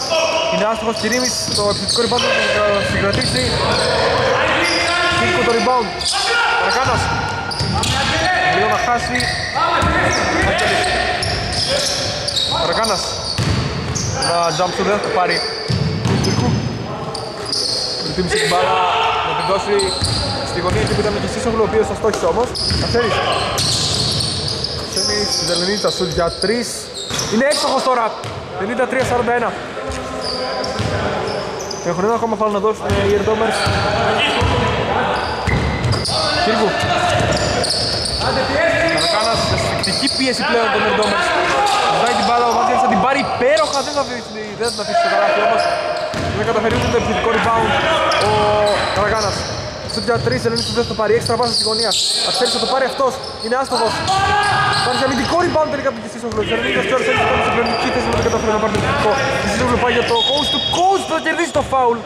Είναι άστοχος Κυρίμης, το επιθετικό rebound θα συγκρατήσει. Κύρκο το rebound. Παρακάνας. Λίγο να χάσει. Άγγελης. Παρακάνας. Ένα jump shot δεν θα το πάρει. Κύρκου. Προτίμησε την μπάλα να την δώσει στη γωνία και που ήταν και Σίσογλου, ο οποίος θα στόχισε όμως. Κασέρης. Κασέρης, Δελενίτσα, σουτ για 3. Είναι έξοχος τώρα. 53-41. Έχουν ένα ακόμα φάλο να δώσουν οι Ερντόμερς. Κύρκου. Καρακάνας σε σφιχτική πίεση πλέον των Ερντόμερς. Ζητάει την μπάλα, ο Μάτζερς θα την πάρει υπέροχα, δεν θα αφήσει, δεν θα αφήσει το καλάθι όμως. Δεν καταφέρει ούτε το επιθετικό rebound ο Καρακάνας. Σουτ για 3, Ελένης που δεν το πάρει, έξτρα πάσα στη γωνία. Αστέρης θα το πάρει αυτός, είναι άστοχος. Πάρει σε αμυντικό rebound τελικά από τη Σίσογλου. Ζερνίδας τώρα θέλει να κάνει στην πλεονική θέση, δεν καταφέρει να πάρει το επιθετικό. Η Σίσογλου πάει για το coach του, coach θα κερδίσει το foul.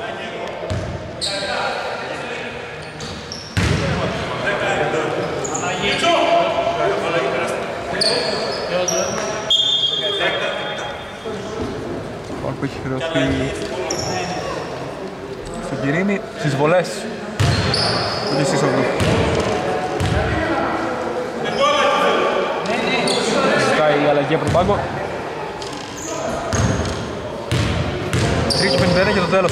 Που έχει χρεωθεί στον Κυρίνη στις βολές του Σίσογλου. Ζητάει η αλλαγή από τον πάγκο. 3 51 για το τέλος.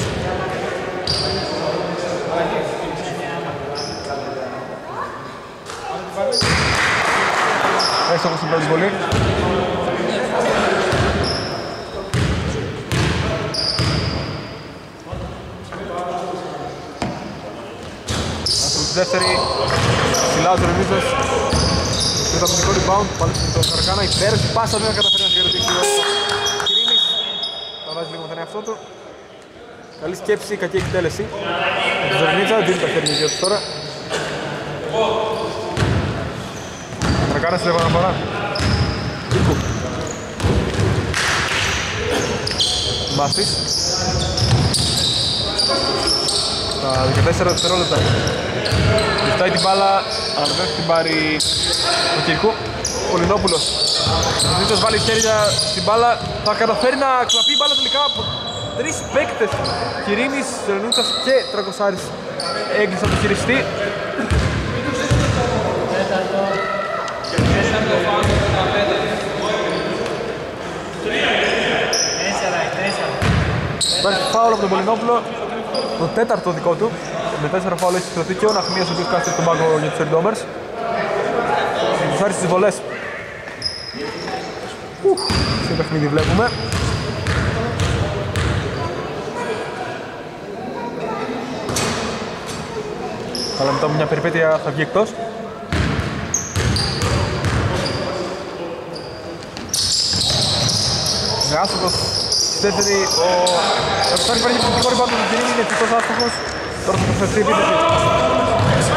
Έστοχος στην πρώτη βολή. Άστοχος στη δεύτερη. Ψηλά ο Ζερεμίζος. Και το αμυντικό rebound πάλι στον Καρακάνα. Υπέροχη πάσα δεν καταφέρει να συγκρατήσει ο Κυρίνης. Θα βάζει λίγο τον εαυτό του. Καλή σκέψη, κακή εκτέλεση. Ο Ζερνίτσα δίνει τα χέρια για τους τώρα. Καρακάνας στην επαναφορά. Κύρκου. Μπάστης. Τα 14 δευτερόλεπτα. Ζητάει την μπάλα, αλλά δεν θα την πάρει ο Κυρκού. Πολυνόπουλος. Ο Νίτσος βάλει χέρια στην μπάλα, θα καταφέρει να κλαπεί η μπάλα τελικά από τρεις παίκτες. Κυρίνης, Σερνίτσας και Τρακοσάρης έγκλεισαν το χειριστή. Υπάρχει φάουλ από τον Πολυνόπουλο, το τέταρτο δικό του. Με τέσσερα φάουλ έχει συγκροτεί και ο Ναχμίας ο οποίος κάθεται στον πάγκο για τους Ερντόμερς. Τους άρεσε τις βολές. Σε παιχνίδι βλέπουμε. Αλλά μετά μια περιπέτεια θα βγει εκτός. Γάσοπος 24 ο Ραπτάν υπάρχει επιθετικό rebound του Τζιρίνη, είναι ευτυχώς άστοχος. Τώρα θα προσθέσει η επίθεση.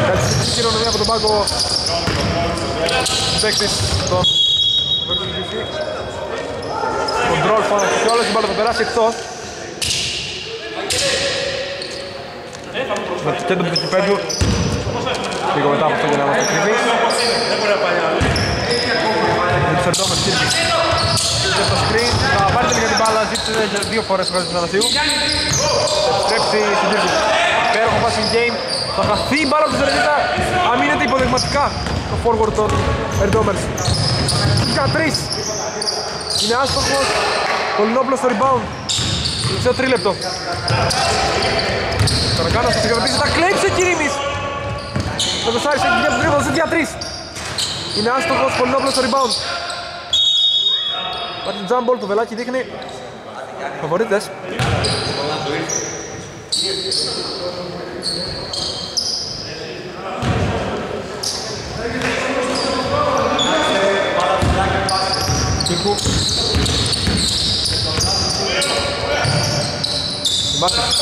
Κατσιστική χειρονομία από τον πάγκο παίκτης τον Βερτουλκιστή. Κοντρόλ πάνω και όλες οι μπάλα θα περάσει εκτός. Με το κέντρο του Βικυπέντου. Λίγο μετά από αυτό για να είμαστε ακριβείς. Δεν μπορεί να πάει άλλο. Δεν ξέρω, και στο screen θα πάρει τελικά την μπάλα, ζήτησε για δύο φορές το του Θανασίου. Θα επιστρέψει στην Κύρκη. Υπέροχο passing game. Θα χαθεί η μπάλα από τον Ζερενίτα. Αμήνεται υποδεγματικά το forward των Ερντόμερς. Για τρεις. Είναι άστοχος. Πολυνόπουλος στο rebound. Τελευταίο τρίλεπτο. Καρακάνος θα συγκρατήσει, θα κλέψει ο Κυρίμης. Το Κοσάρης έχει βγει από τρίποδο, ζητιά τρεις. Είναι άστοχος, Πολυνόπουλος στο rebound. Υπάρχει jump ball, το βελάκι δείχνει. Φαβορίτες. Κίκου. Μάσης.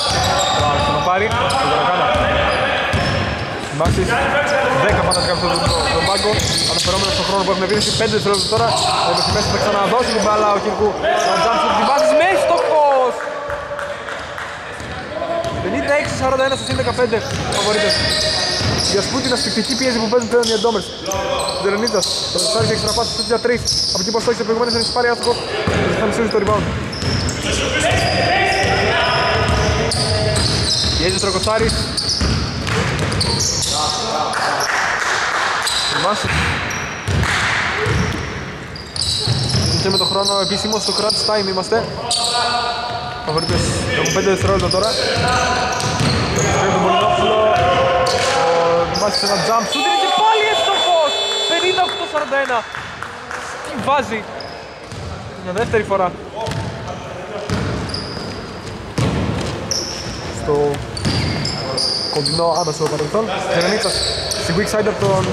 Θα τον πάρει. Τον Καρακάνα. Μάσης. 10 φανταστικά από τον, τον πάγκο. Αναφερόμενος στον χρόνο που έχουμε επίθεση. 5 δευτερόλεπτα τώρα. Ο Μεσημέσης θα ξαναδώσει την μπάλα. Ο Κύρκου. Ο Τζάμψου την βάζει. Με στόχος. 56-41 στο συν 15 φαβορίτες. Για σπούτη ασφυκτική πίεση που παίζουν πλέον οι εντόμερς. Ζερονίτας, το δεξάρι και εξτραπάς στο για 3. Από εκεί πως το έχεις σε προηγούμενες έχεις πάρει άστοχο. Θα μισήσει το rebound. Πιέζει ο Τρακοσάρης. Θυμάσαι. Και με το χρόνο επίσημος στο crunch time είμαστε. Φαβορίτες έχουν 5 δευτερόλεπτα τώρα. Πρέπει τον Πολυνόπουλο. Ο Δημάσης ένα jump shoot είναι και πάλι εύστοχος! 58-41. Τι βάζει. Για δεύτερη φορά. Στο κοντινό άμεσο παρελθόν. Ζερενίτσας στη weak side από τον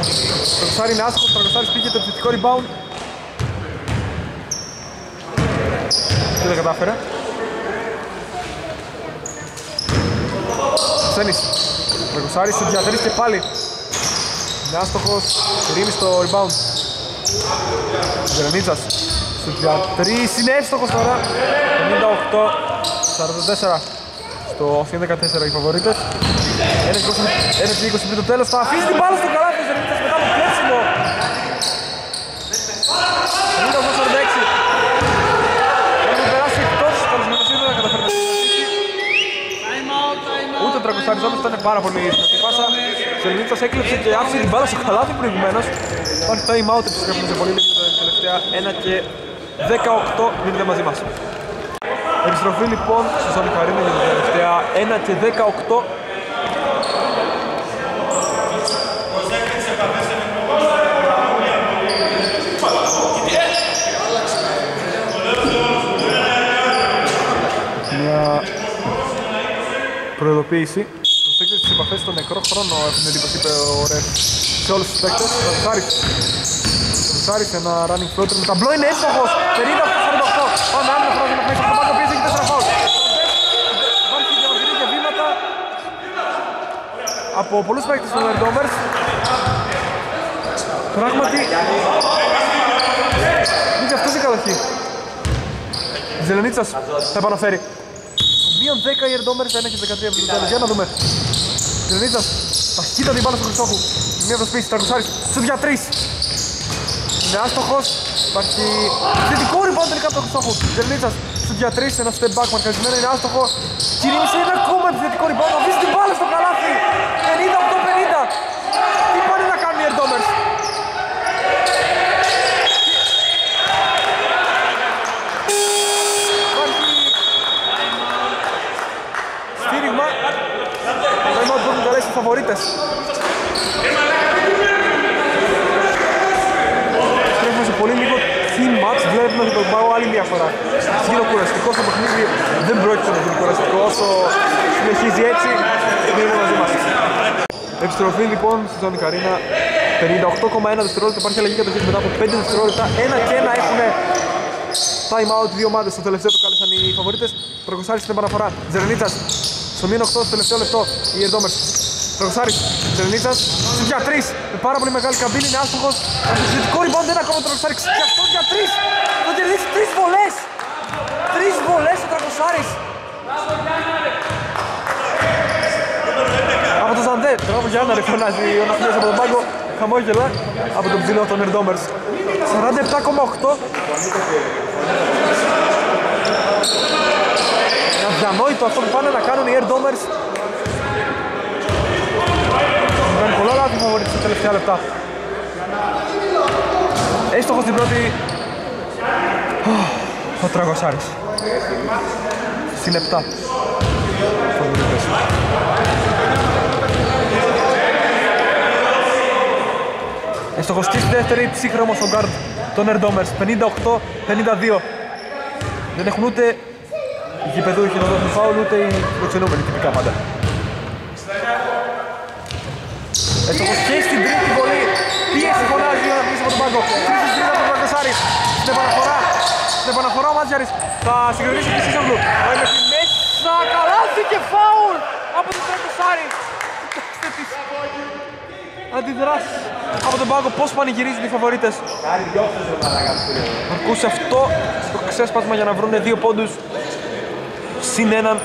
Τρακοσάρη είναι άσχος. Τρακοσάρης πήγε το επιθετικό rebound. Και δεν κατάφερε. Ξένης. Τρακοσάρης στο διατηρείς και πάλι. Είναι άστοχος. Ρίμι στο rebound. Ζερενίτσας. Στο διατηρείς είναι εύστοχος τώρα. 58-44 στο συν 14 οι φαβορίτες. Ένα και 20 πριν το τέλος θα αφήσει την μπάλα στο καλάθι ο Ζερνίτας μετά το κλέψιμο. 58-46. Έχουν περάσει εκτός της καλεσμένωσής δεν θα καταφέρει να συμμετασχίσει. Ούτε ο Τραγκοστάρης όμως ήταν πάρα πολύ δυνατή πάσα. Ο Ζερνίτας έκλεψε και άφησε την μπάλα στο καλάθι προηγουμένως. Υπάρχει time out, επιστρέφουμε σε πολύ λίγο τα τελευταία 1 και 18 μείνετε μαζί μας. Επιστροφή λοιπόν στο Σόνι Χαρίνα για την τελευταία 1 και 18. Προειδοποίηση. Προσέξτε τις επαφές στο νεκρό χρόνο έχουν εντύπωση είπε ο Ρεφ σε όλους τους παίκτες. Σάρις. Σάρις ένα running floater με ταμπλό είναι εύστοχος. 50-48. Πάμε άμυνα φράζω να παίξει το μάγκο πίεση έχει 4 φάουλ. Υπάρχει διαμαρτυρία για βήματα από πολλούς παίκτες των Ερντόμερς. Πράγματι είναι και αυτός η κατοχή. Ζελενίτσας θα επαναφέρει. Μείον 10 οι Ερντόμερς, 1 και 13 από το τέλος. Για να δούμε. Ζελενίτσας, ταχύτητα την μπάλα στο Χρυσόχου. Μια προσπίση, Τραγκουσάρης, στο για 3. Είναι άστοχος, υπάρχει θετικό rebound τελικά από τον Χρυσόχου. Ζελνίτσας στο για 3, ένα step back μαρκαρισμένο, είναι άστοχο. Κυρίμησε ένα ακόμα επιθετικό rebound, αφήσει την μπάλα στο καλάθι. 58-50. Τι πάνε να κάνουν οι Ερντόμερς. Υπάρχει στήριγμα. Το time out που έχουν καλέσει οι φαβορίτες. Τρέχουμε σε πολύ λίγο team match, βλέπουμε ότι τον πάω άλλη μια φορά. Γύρω κουραστικό στο παιχνίδι. Δεν πρόκειται να γίνει κουραστικό. Όσο συνεχίζει έτσι μείνουμε μαζί μας. Επιστροφή λοιπόν στη Ζώνη Καρίνα. 58,1 δευτερόλεπτα. Υπάρχει αλλαγή κατοχής μετά από 5 δευτερόλεπτα. 1 και 1 έχουν time out δύο ομάδες. Στο τελευταίο το κάλεσαν οι φαβορίτες. Τροκοσάρης στην επαναφορά. Ζερενίτσας στο μήνο 8 στο τελευταίο λεπτό. Οι Ερντόμερς Τροκοσάρης, Ζερενίτσας στους για 3 με πάρα πολύ μεγάλη καμπίνη είναι άστοχος. Αντιθετικό rebound ένα ακόμα Τροκοσάρης και αυτό για 3 θα κερδίσει 3 βολές. 3 βολές ο Τροκοσάρης από το Ζαντέ, μπράβο Γιάννα ρε φωνάζει. Ο Ναχλίας από τον πάγκο. Χαμόγελα. Από τον ψηλό των Ερντόμερς. 47,8 είναι αδιανόητο αυτό που πάνε να κάνουν οι Ερντόμερς Κάνει πολλά λάθη φαβορίτες στα τελευταία λεπτά. Έστοχος στην πρώτη. Ο Τραγωσάρης. Στην 7 φαβορίτες Έστοχος και στη δεύτερη ψύχρωμος ο γκάρντ των Ερντόμερς 58-52 Δεν έχουν ούτε οι γηπεδούχοι να δώσουν φάουλ ούτε οι προξενούμενοι τυπικά πάντα Έστοχος και στην τρίτη βολή. Πίεση φωνάζει για να πείσει από τον πάγκο. Τρίτη τρίτη από τον Παγκοσάρης Στην επαναφορά Στην επαναφορά ο Μάτζιαρης. Θα συγκροτήσει τη Σίσογλου Ο Εμεχή μέσα. Καλάθι και φάουλ από τον Παγκοσάρη Κοιτάξτε τις αντιδράσεις από τον πάγκο. Πώς πανηγυρίζουν οι φαβορίτες. Αρκούσε αυτό το ξέσπασμα για να βρουν δύο πόντους συν έναν.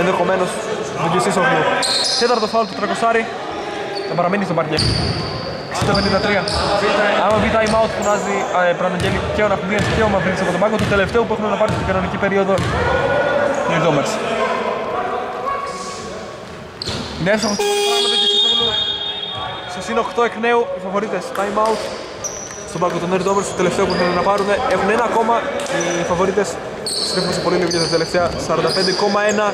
Ενδεχομένως τον Κεσίσογλου. Τέταρτο φάουλ του Τρακοσάρη. Θα παραμείνει στο παρκέ. 60-53. Άμα βγει time out που φωνάζει ε, Πρανογγέλη και ο Ναυπλίας και ο Μαυρίδης από τον πάγκο, το τελευταίο που έχουν να πάρει στην κανονική περίοδο είναι οι Δόμερς. Είναι εύστοχος του πράγματος και Κεσίσογλου. Στο συν 8 εκ νέου οι φαβορίτες. Time out στον πάγκο των Nerd Overs, το τελευταίο που θέλουν να πάρουν. Έχουν ένα ακόμα οι φαβορίτες στρέφουν σε πολύ λίγο για τα τελευταία 45,1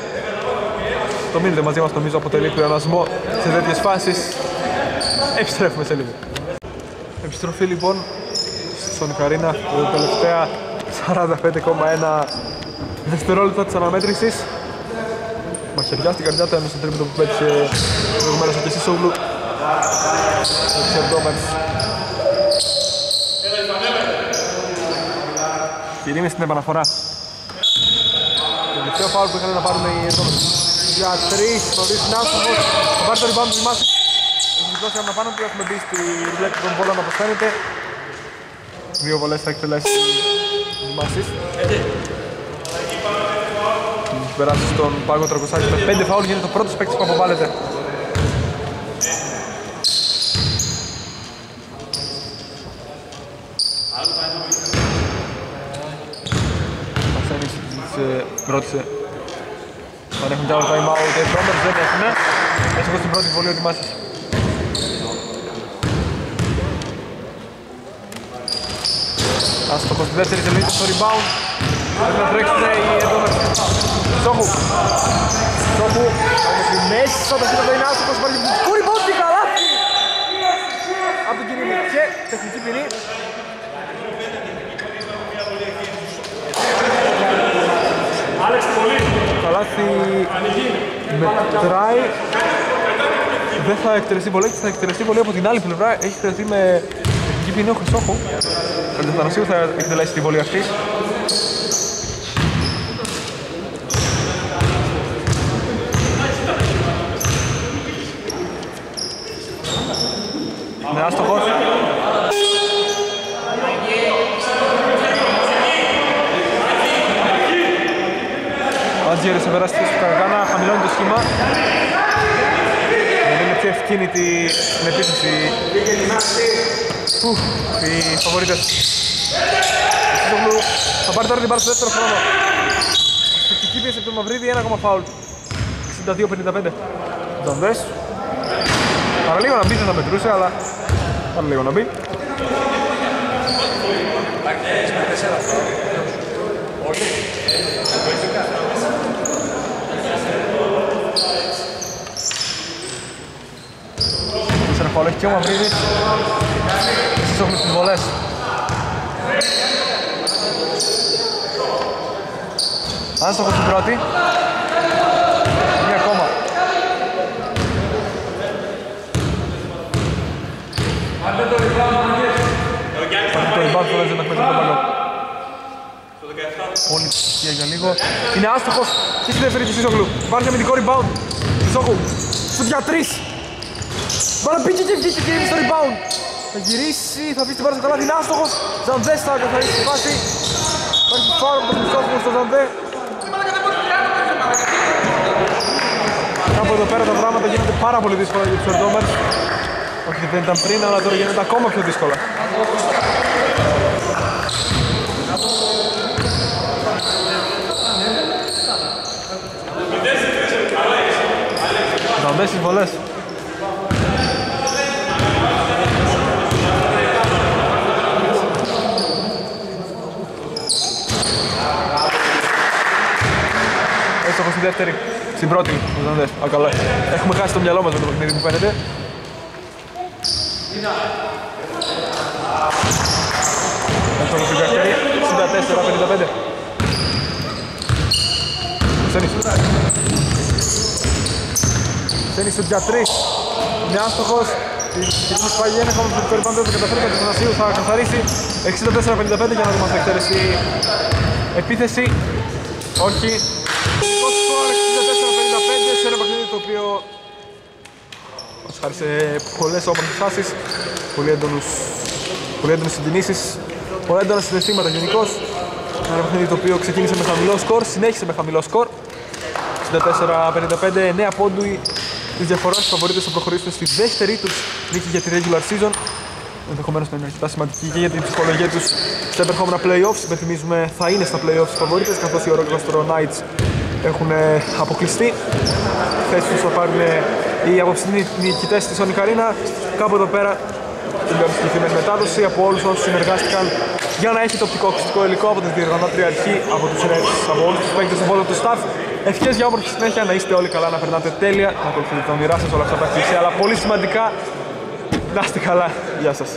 το μήνυμα μαζί μας νομίζω αποτελεί πλεονασμό σε τέτοιες φάσεις. Επιστρέφουμε σε λίγο. Επιστροφή λοιπόν στον Καρίνα τα τελευταία 45,1 δευτερόλεπτα της αναμέτρησης. Μαχαιριά στην καρδιά του στο τρίποντο που πέτυχε προηγουμένως ο Κεσίσογλου. Ο Ξερντόμερς. Κυρίμη στην επαναφορά. Το τελευταίο φάουλ που είχαν να πάρουν οι Ερδόμερς. Για τρεις, νωρίς είναι άστοχος. Θα πάρει το rebound του Δημάσης. Έχει δώσει ένα πάνω του, έχουμε μπει στη ρουλέτη των βόλων όπως φαίνεται. Δύο βολές θα εκτελέσει ο Δημάσης. Έχει περάσεις στον Πάγο Τρακοσάκη με πέντε φάουλ, γίνεται το πρώτος παίκτης που αποβάλλεται. Βασένης της ε, ρώτησε αν έχουν κι άλλο time out οι Bromers, δεν έχουν. Έσχος στην πρώτη βολή ο Δημάσης. Άστοχος στη δεύτερη τελείωση στο rebound. Πρέπει να τρέξουν οι Bromers. Σόχου. Σόχου. Μέχρι μέσα το σύντατο είναι άστοχος. Υπάρχει δικό rebound και καλάθι. Από τον κύριο και τεχνική ποινή. Καλάθι μετράει. Δεν θα εκτελεστεί πολύ, θα εκτελεστεί πολύ από την άλλη πλευρά. Έχει εκτελεστεί με τεχνική ποινή ο Χρυσόχου. Ο Θανασίου θα εκτελέσει τη βολή αυτή. Είναι άστοχος. Ατζίρι σε περάσει στο Καρακάνα, χαμηλώνει το σχήμα. Να είναι πιο ευκίνητη στην επίθεση. Ουφ, οι φαβορίτες. Ο Σίτογλου θα πάρει τώρα την πάρει στο δεύτερο χρόνο. Σπεκτική πίεση από τον Μαυρίδη, ένα ακόμα φάουλ. 62-55. Δανδές. Παραλίγο να μπει δεν θα μετρούσε, αλλά παραλίγο να μπει. Τέσσερα φάουλ έχει και ο Μαυρίδης. Εσείς έχουμε τις βολές. Άστοχος στην πρώτη. Μία ακόμα. Πάρτε το rebound το Legend με τον Παπαλό. Όλη ψυχία για λίγο. Είναι άστοχος και στη δεύτερη της Ισογλου. Υπάρχει αμυντικό rebound. Ισόγου. Σουτ για τρεις. Μπαλά πήγε και βγήκε και είναι στο rebound. Θα γυρίσει, θα αφήσει την πάρα στο καλά, είναι άστοχος. Ζανδές θα καθαρίσει τη φάση. Υπάρχει φάρο από τον Χριστόφωνο στο Ζανδέ. Κάπου εδώ πέρα τα πράγματα γίνονται πάρα πολύ δύσκολα για τους Ερντόμερς. Όχι δεν ήταν πριν, αλλά τώρα γίνονται ακόμα πιο δύσκολα. Ζανδές στις βολές. Έστοχο στη δεύτερη, στην πρώτη, ο Ζανδές. Α, καλά. Έχουμε χάσει το μυαλό μας με το παιχνίδι που φαίνεται. Έστοχο στην δεύτερη, 64-55. Σένις. Σένις στο για τρεις. Είναι άστοχος. Η Τιμή πάει ένα ακόμα στο περιπάνω του καταφέρει και του Θανασίου θα καθαρίσει 64-55 για να δούμε αν θα εκτελέσει επίθεση. Όχι. Το σκορ 64-55 σε ένα παιχνίδι το οποίο μας χάρισε πολλές όμορφες φάσεις, πολύ, έντονους, πολύ έντονες συγκινήσεις, πολλά έντονα συναισθήματα γενικώς. Ένα παιχνίδι το οποίο ξεκίνησε με χαμηλό σκορ, συνέχισε με χαμηλό σκορ. 64-55, 9 πόντου τη διαφορά. Οι φαβορίτες θα προχωρήσουν στη δεύτερη τους νίκη για τη regular season. Ενδεχομένως να είναι αρκετά σημαντική και για την ψυχολογία τους στα επερχόμενα playoffs. Υπενθυμίζουμε θα είναι στα playoffs οι φαβορίτες καθώς οι Orlando Knights έχουν ε, αποκλειστεί. Θέση τους θα πάρουν ε, οι απόψινοι νικητές της Sonic Arena. Κάπου εδώ πέρα τελειώνει η συγκεκριμένη μετάδοση από όλους όσους συνεργάστηκαν για να έχει το οπτικό ακουστικό υλικό από την διοργανώτρια αρχή, από, τους, από όλους τους παίκτες, από όλο το staff. Ευχές για όμορφη συνέχεια, να είστε όλοι καλά, να περνάτε τέλεια, να ακολουθείτε τα όνειρά σας, όλα αυτά τα κλεισέ, αλλά πολύ σημαντικά, να είστε καλά. Γεια σας.